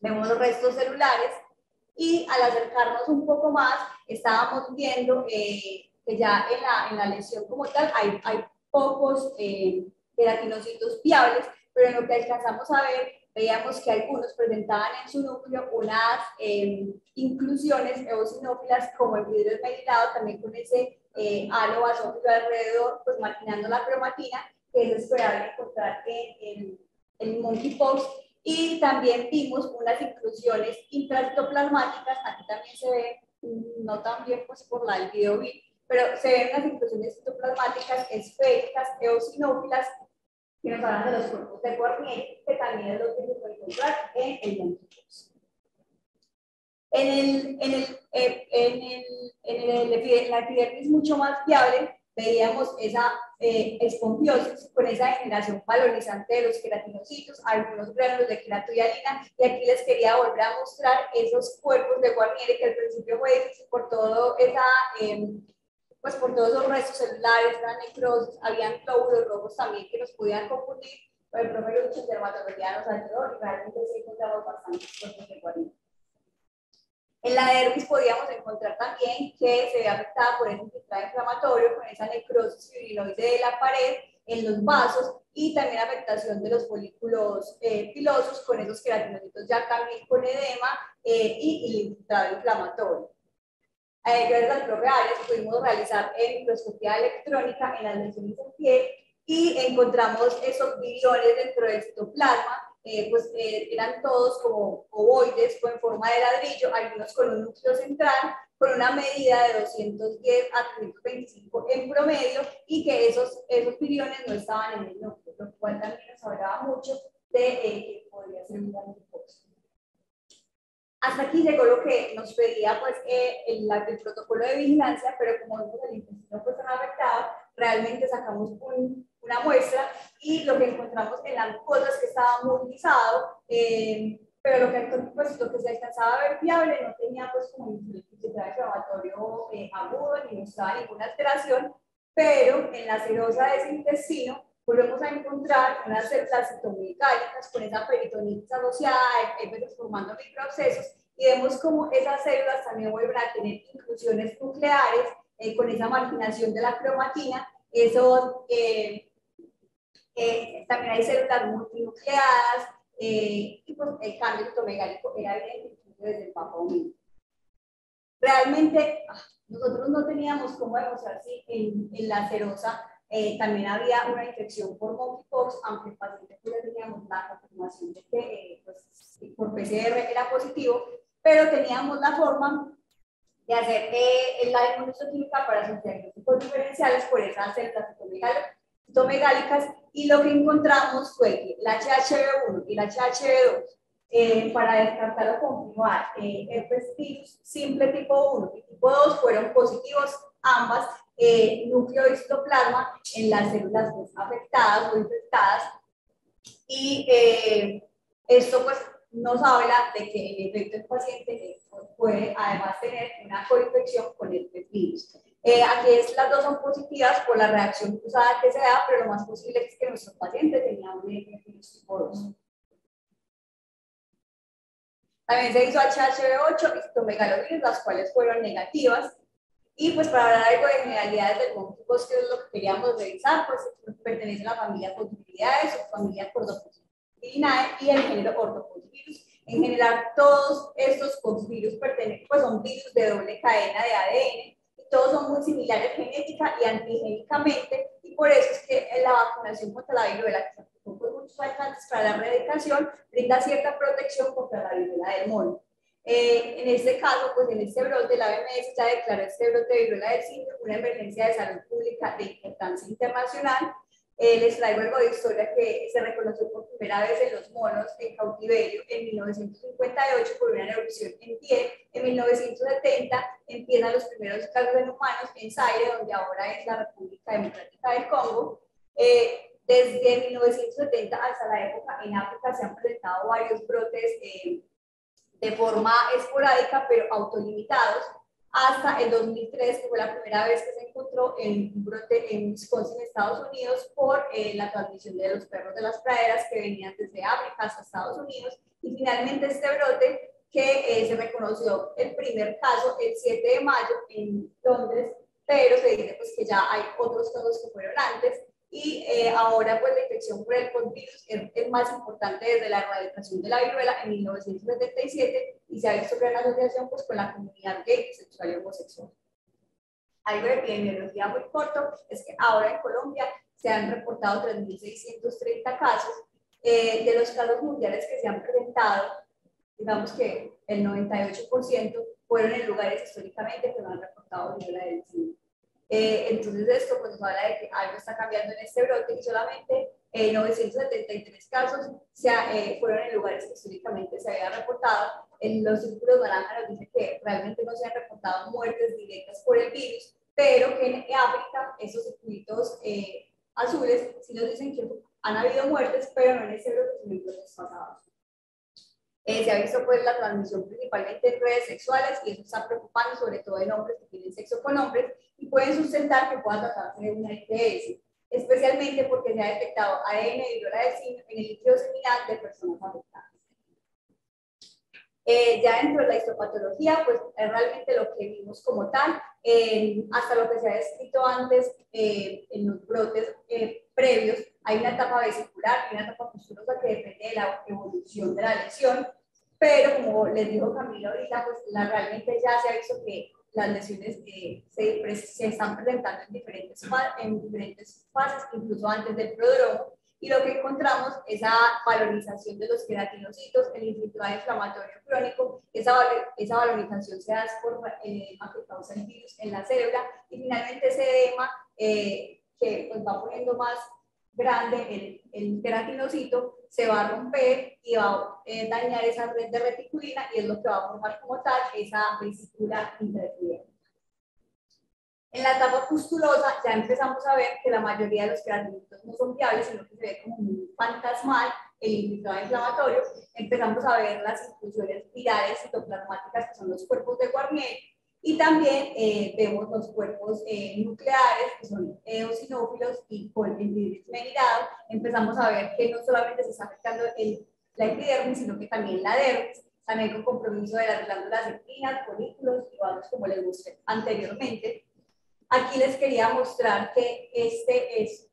[SPEAKER 3] vemos los restos celulares y al acercarnos un poco más estábamos viendo que ya en la, en la lesión como tal hay, hay pocos queratinocitos viables, pero en lo que alcanzamos a ver veíamos que algunos presentaban en su núcleo unas eh, inclusiones eosinófilas como el vidrio esmerilado, también con ese eh, halo basófilo alrededor, pues marginando la cromatina, que es esperable encontrar en, el monkeypox. Y también vimos unas inclusiones intracitoplasmáticas, aquí también se ve, no tan bien pues por la del video, pero se ven unas inclusiones citoplasmáticas esféricas, eosinófilas, que nos hablan de los cuerpos de Guarnieri, que también es lo que se puede encontrar en el Monkeypox. En, el, en, el, eh, en, el, en, el, la epidermis mucho más viable, veíamos esa eh, con esa degeneración valorizante de los queratinocitos, algunos gránulos de queratoialina, y aquí les quería volver a mostrar esos cuerpos de Guarnieri que al principio fue difícil por todo esa... Eh, pues por todos los restos celulares, eran necrosis, habían glóbulos rojos también que nos podían confundir, pero el promedio de dermatología nos ayudó y realmente sí encontramos bastantes cosas de guarida. En la dermis podíamos encontrar también que se ve afectada por ese infiltrado inflamatorio, con esa necrosis fibriloide de la pared, en los vasos y también afectación de los folículos eh, pilosos con esos queratinocitos ya también con edema eh, y el infiltrado inflamatorio eh, gracias al profe pudimos realizar microscopía electrónica en las lesiones en piel y encontramos esos billones dentro del citoplasma, eh, pues eh, eran todos como ovoides o en forma de ladrillo, algunos con un núcleo central, con una medida de 210 a 325 en promedio y que esos, esos billones no estaban en el núcleo, lo cual también nos hablaba mucho de eh, que podría ser un daño hasta aquí llegó lo que nos pedía pues, eh, el, el, protocolo de vigilancia, pero como vemos el intestino pues, tan afectado, realmente sacamos un, una muestra y lo que encontramos en la mucosa es que estaba muy guisado, eh, pero lo que, pues, lo que se alcanzaba a ver fiable no tenía pues como un inflamatorio eh, agudo ni mostraba ninguna alteración, pero en la serosa de ese intestino volvemos a encontrar unas células citomegálicas con esa peritonitis asociada, veces formando microabscesos, y vemos como esas células también vuelven a tener inclusiones nucleares eh, con esa marginación de la cromatina. Eso, eh, eh, también hay células multinucleadas, y pues el cambio citomegálico era evidente desde el Papa Realmente, ah, nosotros no teníamos cómo demostrar si en, en la cerosa eh, también había una infección por monkeypox, aunque el paciente pues, teníamos la confirmación de que eh, pues, por PCR era positivo, pero teníamos la forma de hacer eh, la inmunohistoquímica para asociar tipos diferenciales por esas células citomegálicas y lo que encontramos fue que la HHV1 y la HHV2 eh, para descartar o confirmar eh, herpes virus simple tipo 1 y tipo 2 fueron positivos ambas eh, núcleo histoplasma en las células pues, afectadas o infectadas. Y eh, esto pues nos habla de que el efecto del paciente puede además tener una coinfección con el virus. Eh, aquí es, las dos son positivas por la reacción cruzada que se da, pero lo más posible es que nuestro paciente tenía un virus tipo 2. También se hizo HHV8 y las cuales fueron negativas. Y pues para hablar algo de generalidades del monkeypox, que es lo que queríamos revisar, pues pertenece a la familia Potivirinae, familia Cordopoxvirinae y el género Ortopoxvirus. En general, todos estos poxvirus pertenecen, pues son virus de doble cadena de ADN, todos son muy similares genética y antigénicamente, y por eso es que la vacunación contra la viruela, que se aplicó por muchos años para la erradicación, brinda cierta protección contra la viruela del mono. Eh, en este caso, pues en este brote, la OMS ya declaró este brote de viruela del simio una emergencia de salud pública de importancia internacional. Eh, les traigo algo de historia que se reconoció por primera vez en los monos en cautiverio en 1958 por una erupción en pie. En 1970 empiezan los primeros casos en humanos en Zaire, donde ahora es la República Democrática del Congo. Eh, desde 1970 hasta la época en África se han presentado varios brotes de forma esporádica, pero autolimitados, hasta el 2003, que fue la primera vez que se encontró en un brote en Wisconsin, Estados Unidos, por eh, la transmisión de los perros de las praderas que venían desde África hasta Estados Unidos. Y finalmente este brote que eh, se reconoció el primer caso el 7 de mayo en Londres, pero se dice pues, que ya hay otros casos que fueron antes y eh, ahora pues la infección por el virus es, más importante desde la erradicación de la viruela en 1977 y se ha visto gran asociación pues con la comunidad gay, sexual y homosexual. Algo de epidemiología muy corto es que ahora en Colombia se han reportado 3.630 casos. Eh, de los casos mundiales que se han presentado, digamos que el 98% fueron en lugares históricamente que no han reportado viruela del SIDA. Eh, entonces esto pues nos habla de que algo está cambiando en este brote y solamente 973 casos se, eh, fueron en lugares que históricamente se había reportado. En los círculos naranjas nos dice que realmente no se han reportado muertes directas por el virus, pero que en África esos circuitos eh, azules sí nos dicen que han habido muertes, pero no en ese brote, sino en brotes pasados. Eh, se ha visto pues la transmisión principalmente en redes sexuales y eso está preocupando sobre todo en hombres que tienen sexo con hombres y pueden sustentar que pueda tratarse de una ITS, especialmente porque se ha detectado ADN de viruela del simio en el líquido seminal de personas afectadas. Eh, ya dentro de la histopatología, pues es realmente lo que vimos como tal, hasta lo que se ha descrito antes eh, en los brotes previos, hay una etapa vesicular y una etapa posturosa que depende de la evolución de la lesión, pero como les dijo Camilo ahorita, pues la, realmente ya se ha visto que las lesiones eh, se, se, están presentando en diferentes, en diferentes fases, incluso antes del prodromo, y lo que encontramos es esa valorización de los queratinocitos, el infiltrado inflamatorio crónico, esa, esa valorización se da por el edema que causa el virus en la célula, y finalmente ese edema eh, que pues, va poniendo más grande, el, el queratinocito, se va a romper y va a eh, dañar esa red de reticulina y es lo que va a formar como tal esa vesícula intraepidérmica. En la etapa pustulosa ya empezamos a ver que la mayoría de los queratinitos no son viables, sino que se ve como un fantasmal el infiltrado inflamatorio. Empezamos a ver las inclusiones virales citoplasmáticas, que son los cuerpos de Guarnier, y también eh, vemos los cuerpos eh, nucleares, que son eosinófilos y virus menidado. Empezamos a ver que no solamente se está afectando el, la epidermis, sino que también la dermis, también con compromiso de las glándulas espinas, folículos y vasos, como les mostré anteriormente. Aquí les quería mostrar que este es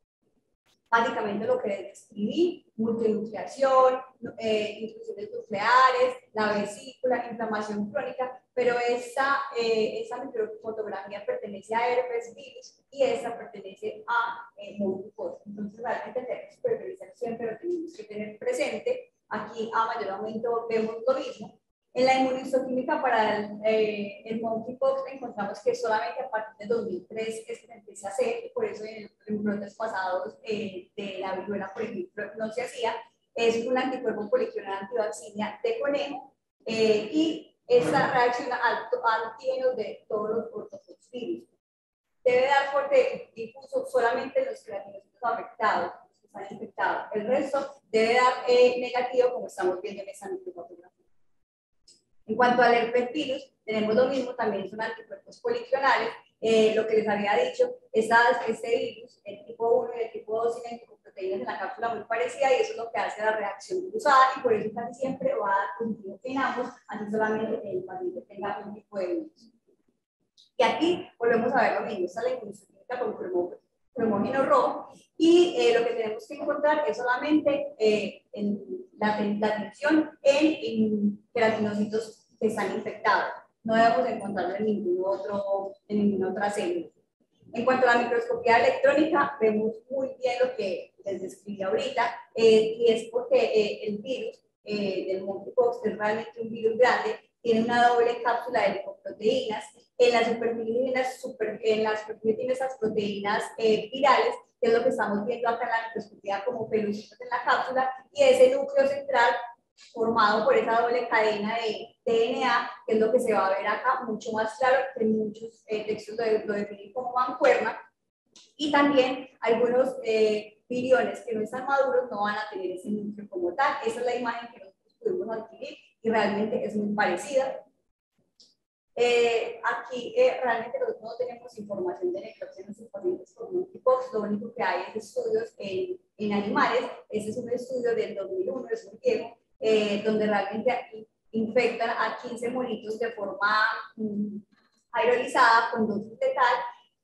[SPEAKER 3] básicamente lo que describí, multinucleación, eh, nucleares, la vesícula, inflamación crónica, pero esa, eh, esa microfotografía pertenece a herpes virus y esa pertenece a eh, Entonces, realmente tenemos que revisar siempre, lo tenemos que tener presente. Aquí a mayor aumento vemos lo mismo, en la inmunistoquímica para el, eh, el monkeypox encontramos que solamente a partir de 2003 es que se empieza a hacer, y por eso en, los brotes pasados eh, de la viruela, por ejemplo, no se hacía, es un anticuerpo policlonal antivaccinia de conejo, eh, y esta reacción al antígenos de todos los ortovirus. Debe dar fuerte difuso solamente en los queratinocitos afectados, los que están infectados. El resto debe dar negativo, como estamos viendo en esa microfotografía. En cuanto al herpes virus, tenemos lo mismo, también son anticuerpos policlonales. Eh, lo que les había dicho, este virus, el tipo 1 y el tipo 2 tienen proteínas en la cápsula muy parecida y eso es lo que hace la reacción cruzada y por eso casi siempre va a dar positivo en ambos, así solamente el paciente tenga un tipo de virus. Y aquí volvemos a ver lo mismo, esta es la inclusión con cromógeno rojo y eh, lo que tenemos que encontrar es solamente eh, en la, la en, en queratinocitos que están infectados. No debemos encontrarlo en, ningún otro, en ninguna otra célula. En cuanto a la microscopía electrónica, vemos muy bien lo que les describí ahorita, eh, y es porque eh, el virus eh, del monkeypox es realmente un virus grande, tiene una doble cápsula de lipoproteínas, en la superficie, en la, super, en la superficie tiene esas proteínas virales, que es lo que estamos viendo acá en la microscopía como pelucitos en la cápsula, y ese núcleo central formado por esa doble cadena de DNA, que es lo que se va a ver acá, mucho más claro que muchos eh, textos lo, lo definen como mancuerna. Y también algunos eh, viriones que no están maduros no van a tener ese núcleo como tal. Esa es la imagen que nosotros pudimos adquirir y realmente es muy parecida. Eh, aquí eh, realmente nosotros no tenemos información de necropsia en nuestros pacientes con monkeypox, lo único que hay es estudios en, en animales. Este es un estudio del 2001, es muy viejo, eh, donde realmente infectan a 15 monitos de forma mm, aerolizada con dosis letal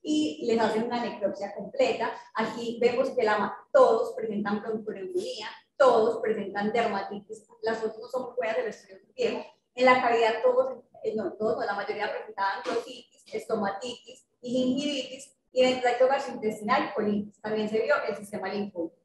[SPEAKER 3] y les hacen una necropsia completa. Aquí vemos que la, todos presentan bronconeumonía, todos presentan dermatitis, las fotos no son buenas del estudio viejo. En la cavidad todos, eh, no, todos, no, la mayoría presentaban clositis, estomatitis y gingivitis, y en el tracto gastrointestinal colitis. También se vio el sistema linfótico.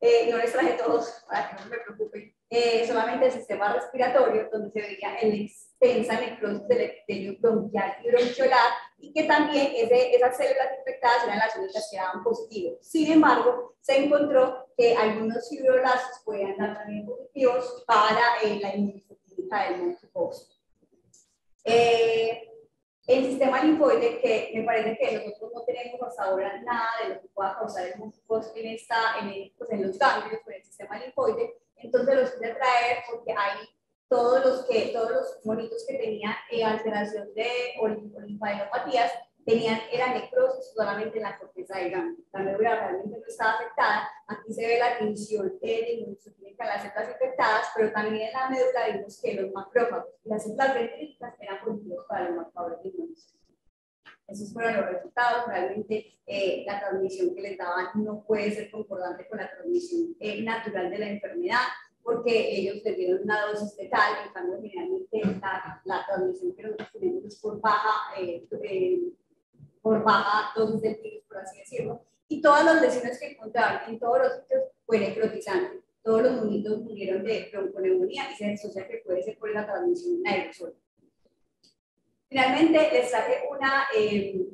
[SPEAKER 3] Eh, no les traje todos para que no me preocupen. Eh, solamente el sistema respiratorio, donde se veía en extensa necrosis del epitelio bronquial y bronquiolar, y que también ese, esas células infectadas eran las únicas que daban positivo. Sin embargo, se encontró que algunos fibroblastos podían dar también positivos para eh, la inmunohistoquímica del monkeypox. Eh, el sistema linfoide, que me parece que nosotros no tenemos hasta ahora nada de lo que pueda causar el monkeypox en, esta, en, pues en los ganglios por el sistema linfoide, entonces los quise traer porque hay todos los, que, todos los monitos que tenían eh, alteración de linfadenopatía tenían, era necrosis solamente en la corteza del ganglio. La médula realmente no estaba afectada. Aquí se ve la tensión de en las células infectadas, pero también en la médula vimos que los macrófagos y las células dendríticas eran positivos para los marcadores de inmunohistoquímica. Esos fueron los resultados. Realmente eh, la transmisión que les daban no puede ser concordante con la transmisión eh, natural de la enfermedad, porque ellos dieron una dosis letal, en cambio generalmente la, la transmisión que nosotros tenemos es por baja, eh, por baja dosis del virus, por así decirlo. Y todas las lesiones que encontraron en todos los sitios fue necrotizante. Todos los monitos murieron de bronconeumonía y se asocia que puede ser por la transmisión en aerosol. Finalmente, les traje una, eh,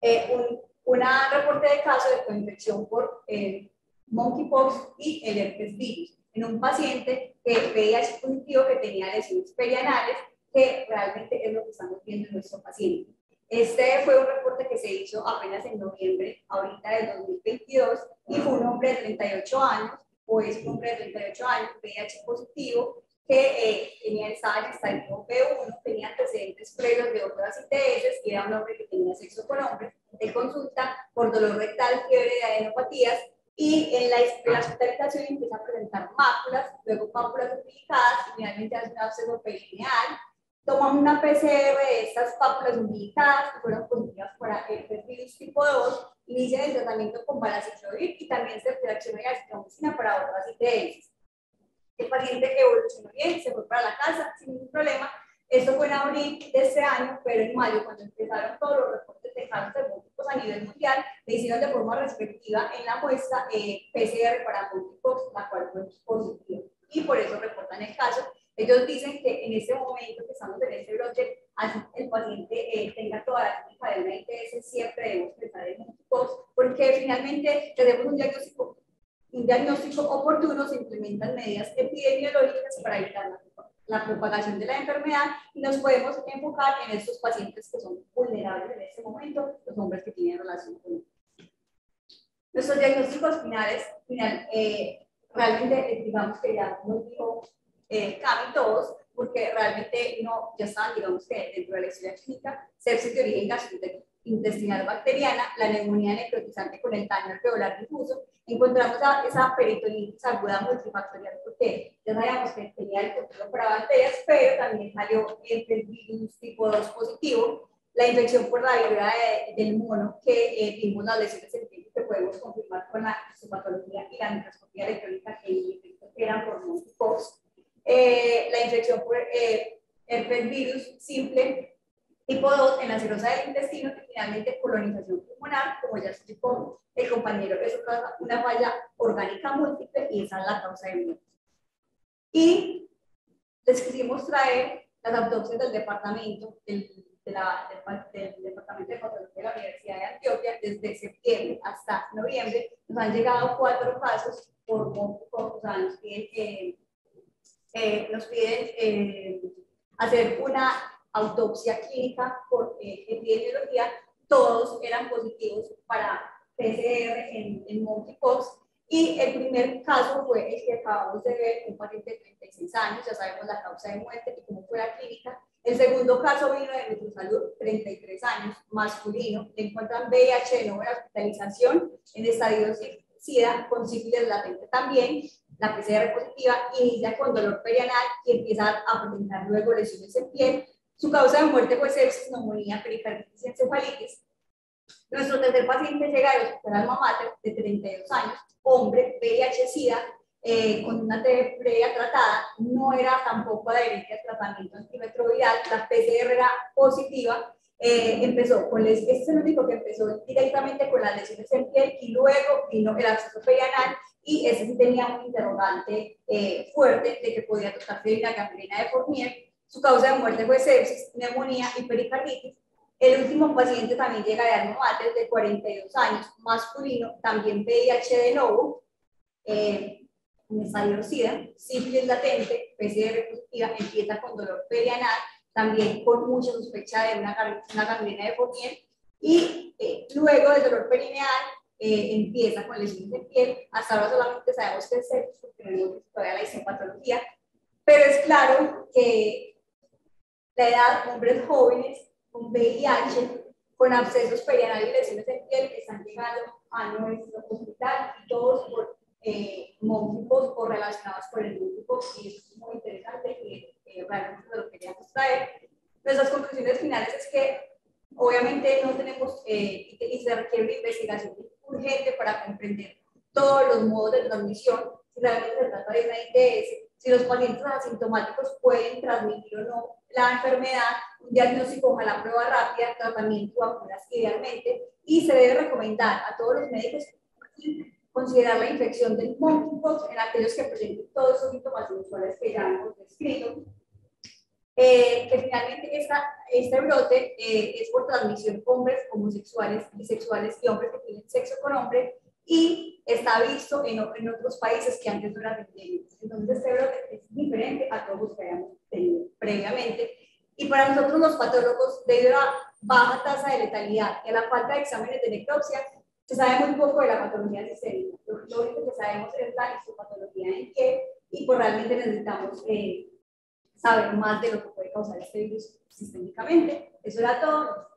[SPEAKER 3] eh, un una reporte de caso de coinfección por eh, monkeypox y el herpes virus en un paciente que veía positivo que tenía lesiones perianales, que realmente es lo que estamos viendo en nuestro paciente. Este fue un reporte que se hizo apenas en noviembre, ahorita del 2022, y fue un hombre de 38 años, o es un hombre de 38 años, VIH positivo, que eh, tenía estaba en estadio B1, tenía antecedentes previos de otras ITS y era un hombre que tenía sexo con hombres. de consulta por dolor rectal, fiebre de adenopatías y en la, la hospitalización empieza a presentar máculas, luego pápulas umbilicadas y finalmente hace un absceso perineal. Toman una PCR de estas pápulas umbilicadas que fueron positivas para el virus tipo 2, inician el tratamiento con balaciclovir y también se fracciona la citromicina para otras ITS. El paciente evolucionó bien, se fue para la casa sin ningún problema. Esto fue en abril de este año, pero en mayo, cuando empezaron todos los reportes de cáncer múltiples a nivel mundial, le hicieron de forma respectiva en la muestra eh, PCR para múltiples, la cual fue positiva. Y por eso reportan el caso. Ellos dicen que en este momento que estamos en este broche, así el paciente eh, tenga toda la clínica del ITS, siempre debemos pensar en múltiples, porque finalmente tenemos un diagnóstico un diagnóstico oportuno se implementan medidas epidemiológicas para evitar la, propagación de la enfermedad y nos podemos enfocar en estos pacientes que son vulnerables en este momento, los hombres que tienen relación con. Nuestros diagnósticos finales, final, eh, realmente eh, digamos que ya nos dijo eh, Cami todos, porque realmente no, ya están, digamos que dentro de la historia clínica, sepsis de origen gastrointestinal intestinal bacteriana, la neumonía necrotizante con el daño alveolar difuso, encontramos esa peritonitis aguda multifactorial porque ya sabíamos que tenía el control para bacterias, pero también salió el virus tipo 2 positivo, la infección por la viruela del mono, que eh, vimos las lesiones en que podemos confirmar con la histopatología y la microscopía electrónica que eran por monkeypox, eh, la infección por eh, herpes virus simple, Tipo 2, en la cirrosa del intestino y finalmente colonización pulmonar, como ya explicó el compañero, eso causa una falla orgánica múltiple y esa es la causa de muerte. Y les quisimos traer las autopsias del departamento, del, de la, del, departamento de patología de la Universidad de Antioquia, desde septiembre hasta noviembre, nos han llegado cuatro casos por, por, o sea, nos piden, eh, eh, nos piden eh, hacer una autopsia clínica por epidemiología, todos eran positivos para PCR en, en monkeypox. Y el primer caso fue el que acabamos de ver, un paciente de 36 años, ya sabemos la causa de muerte y cómo fue la clínica. El segundo caso vino de salud 33 años, masculino. Le encuentran VIH de nueva hospitalización en estadio SIDA con sífilis latente también. La PCR positiva inicia con dolor perianal y empieza a presentar luego lesiones en piel, su causa de muerte fue sepsis, neumonía, pericarditis y encefalitis. Nuestro tercer paciente llega del hospital Alma Mater, de 32 años, hombre, VIH-Sida, eh, con una TB previa tratada, no era tampoco adherente al tratamiento antirretroviral, la PCR era positiva, eh, empezó con les, este es el único que empezó directamente con las lesiones en piel y luego vino el acceso perianal y ese sí tenía un interrogante eh, fuerte de que podía tratarse de una gangrena de Fournier su causa de muerte fue sepsis, neumonía y pericarditis. El último paciente también llega de mater de 42 años, masculino, también VIH de nuevo, eh, SIDA, sífilis latente, PCR positiva, empieza con dolor perianal, también con mucha sospecha de una, una gangrena de Fournier, y eh, luego del dolor perineal eh, empieza con lesiones de piel, hasta ahora solamente sabemos que es sepsis porque no todavía la histopatología, pero es claro que la edad, hombres jóvenes con VIH, con abscesos perianales y lesiones en piel que están llegando a nuestro hospital y todos por eh, o relacionados con el monkeypox y es muy interesante y eh, realmente lo queríamos traer. Nuestras conclusiones finales es que obviamente no tenemos eh, y se requiere una investigación urgente para comprender todos los modos de transmisión, si realmente se trata de una ITS, si los pacientes asintomáticos pueden transmitir o no la enfermedad, un diagnóstico la prueba rápida, tratamiento, vacunas idealmente, y se debe recomendar a todos los médicos considerar la infección del monkeypox en aquellos que presenten todos esos síntomas inusuales que ya hemos descrito. Eh, que finalmente esta, este brote eh, es por transmisión hombres homosexuales, bisexuales y hombres que tienen sexo con hombres y está visto en, en otros países que antes no eran Entonces este brote es diferente a todos los que habíamos tenido previamente. Y para nosotros los patólogos, debido a baja tasa de letalidad y a la falta de exámenes de necropsia, se sabe muy poco de la patología sistémica. Lo, único que sabemos es la histopatología en qué, y pues realmente necesitamos eh, saber más de lo que puede causar este virus sistémicamente. Eso era todo.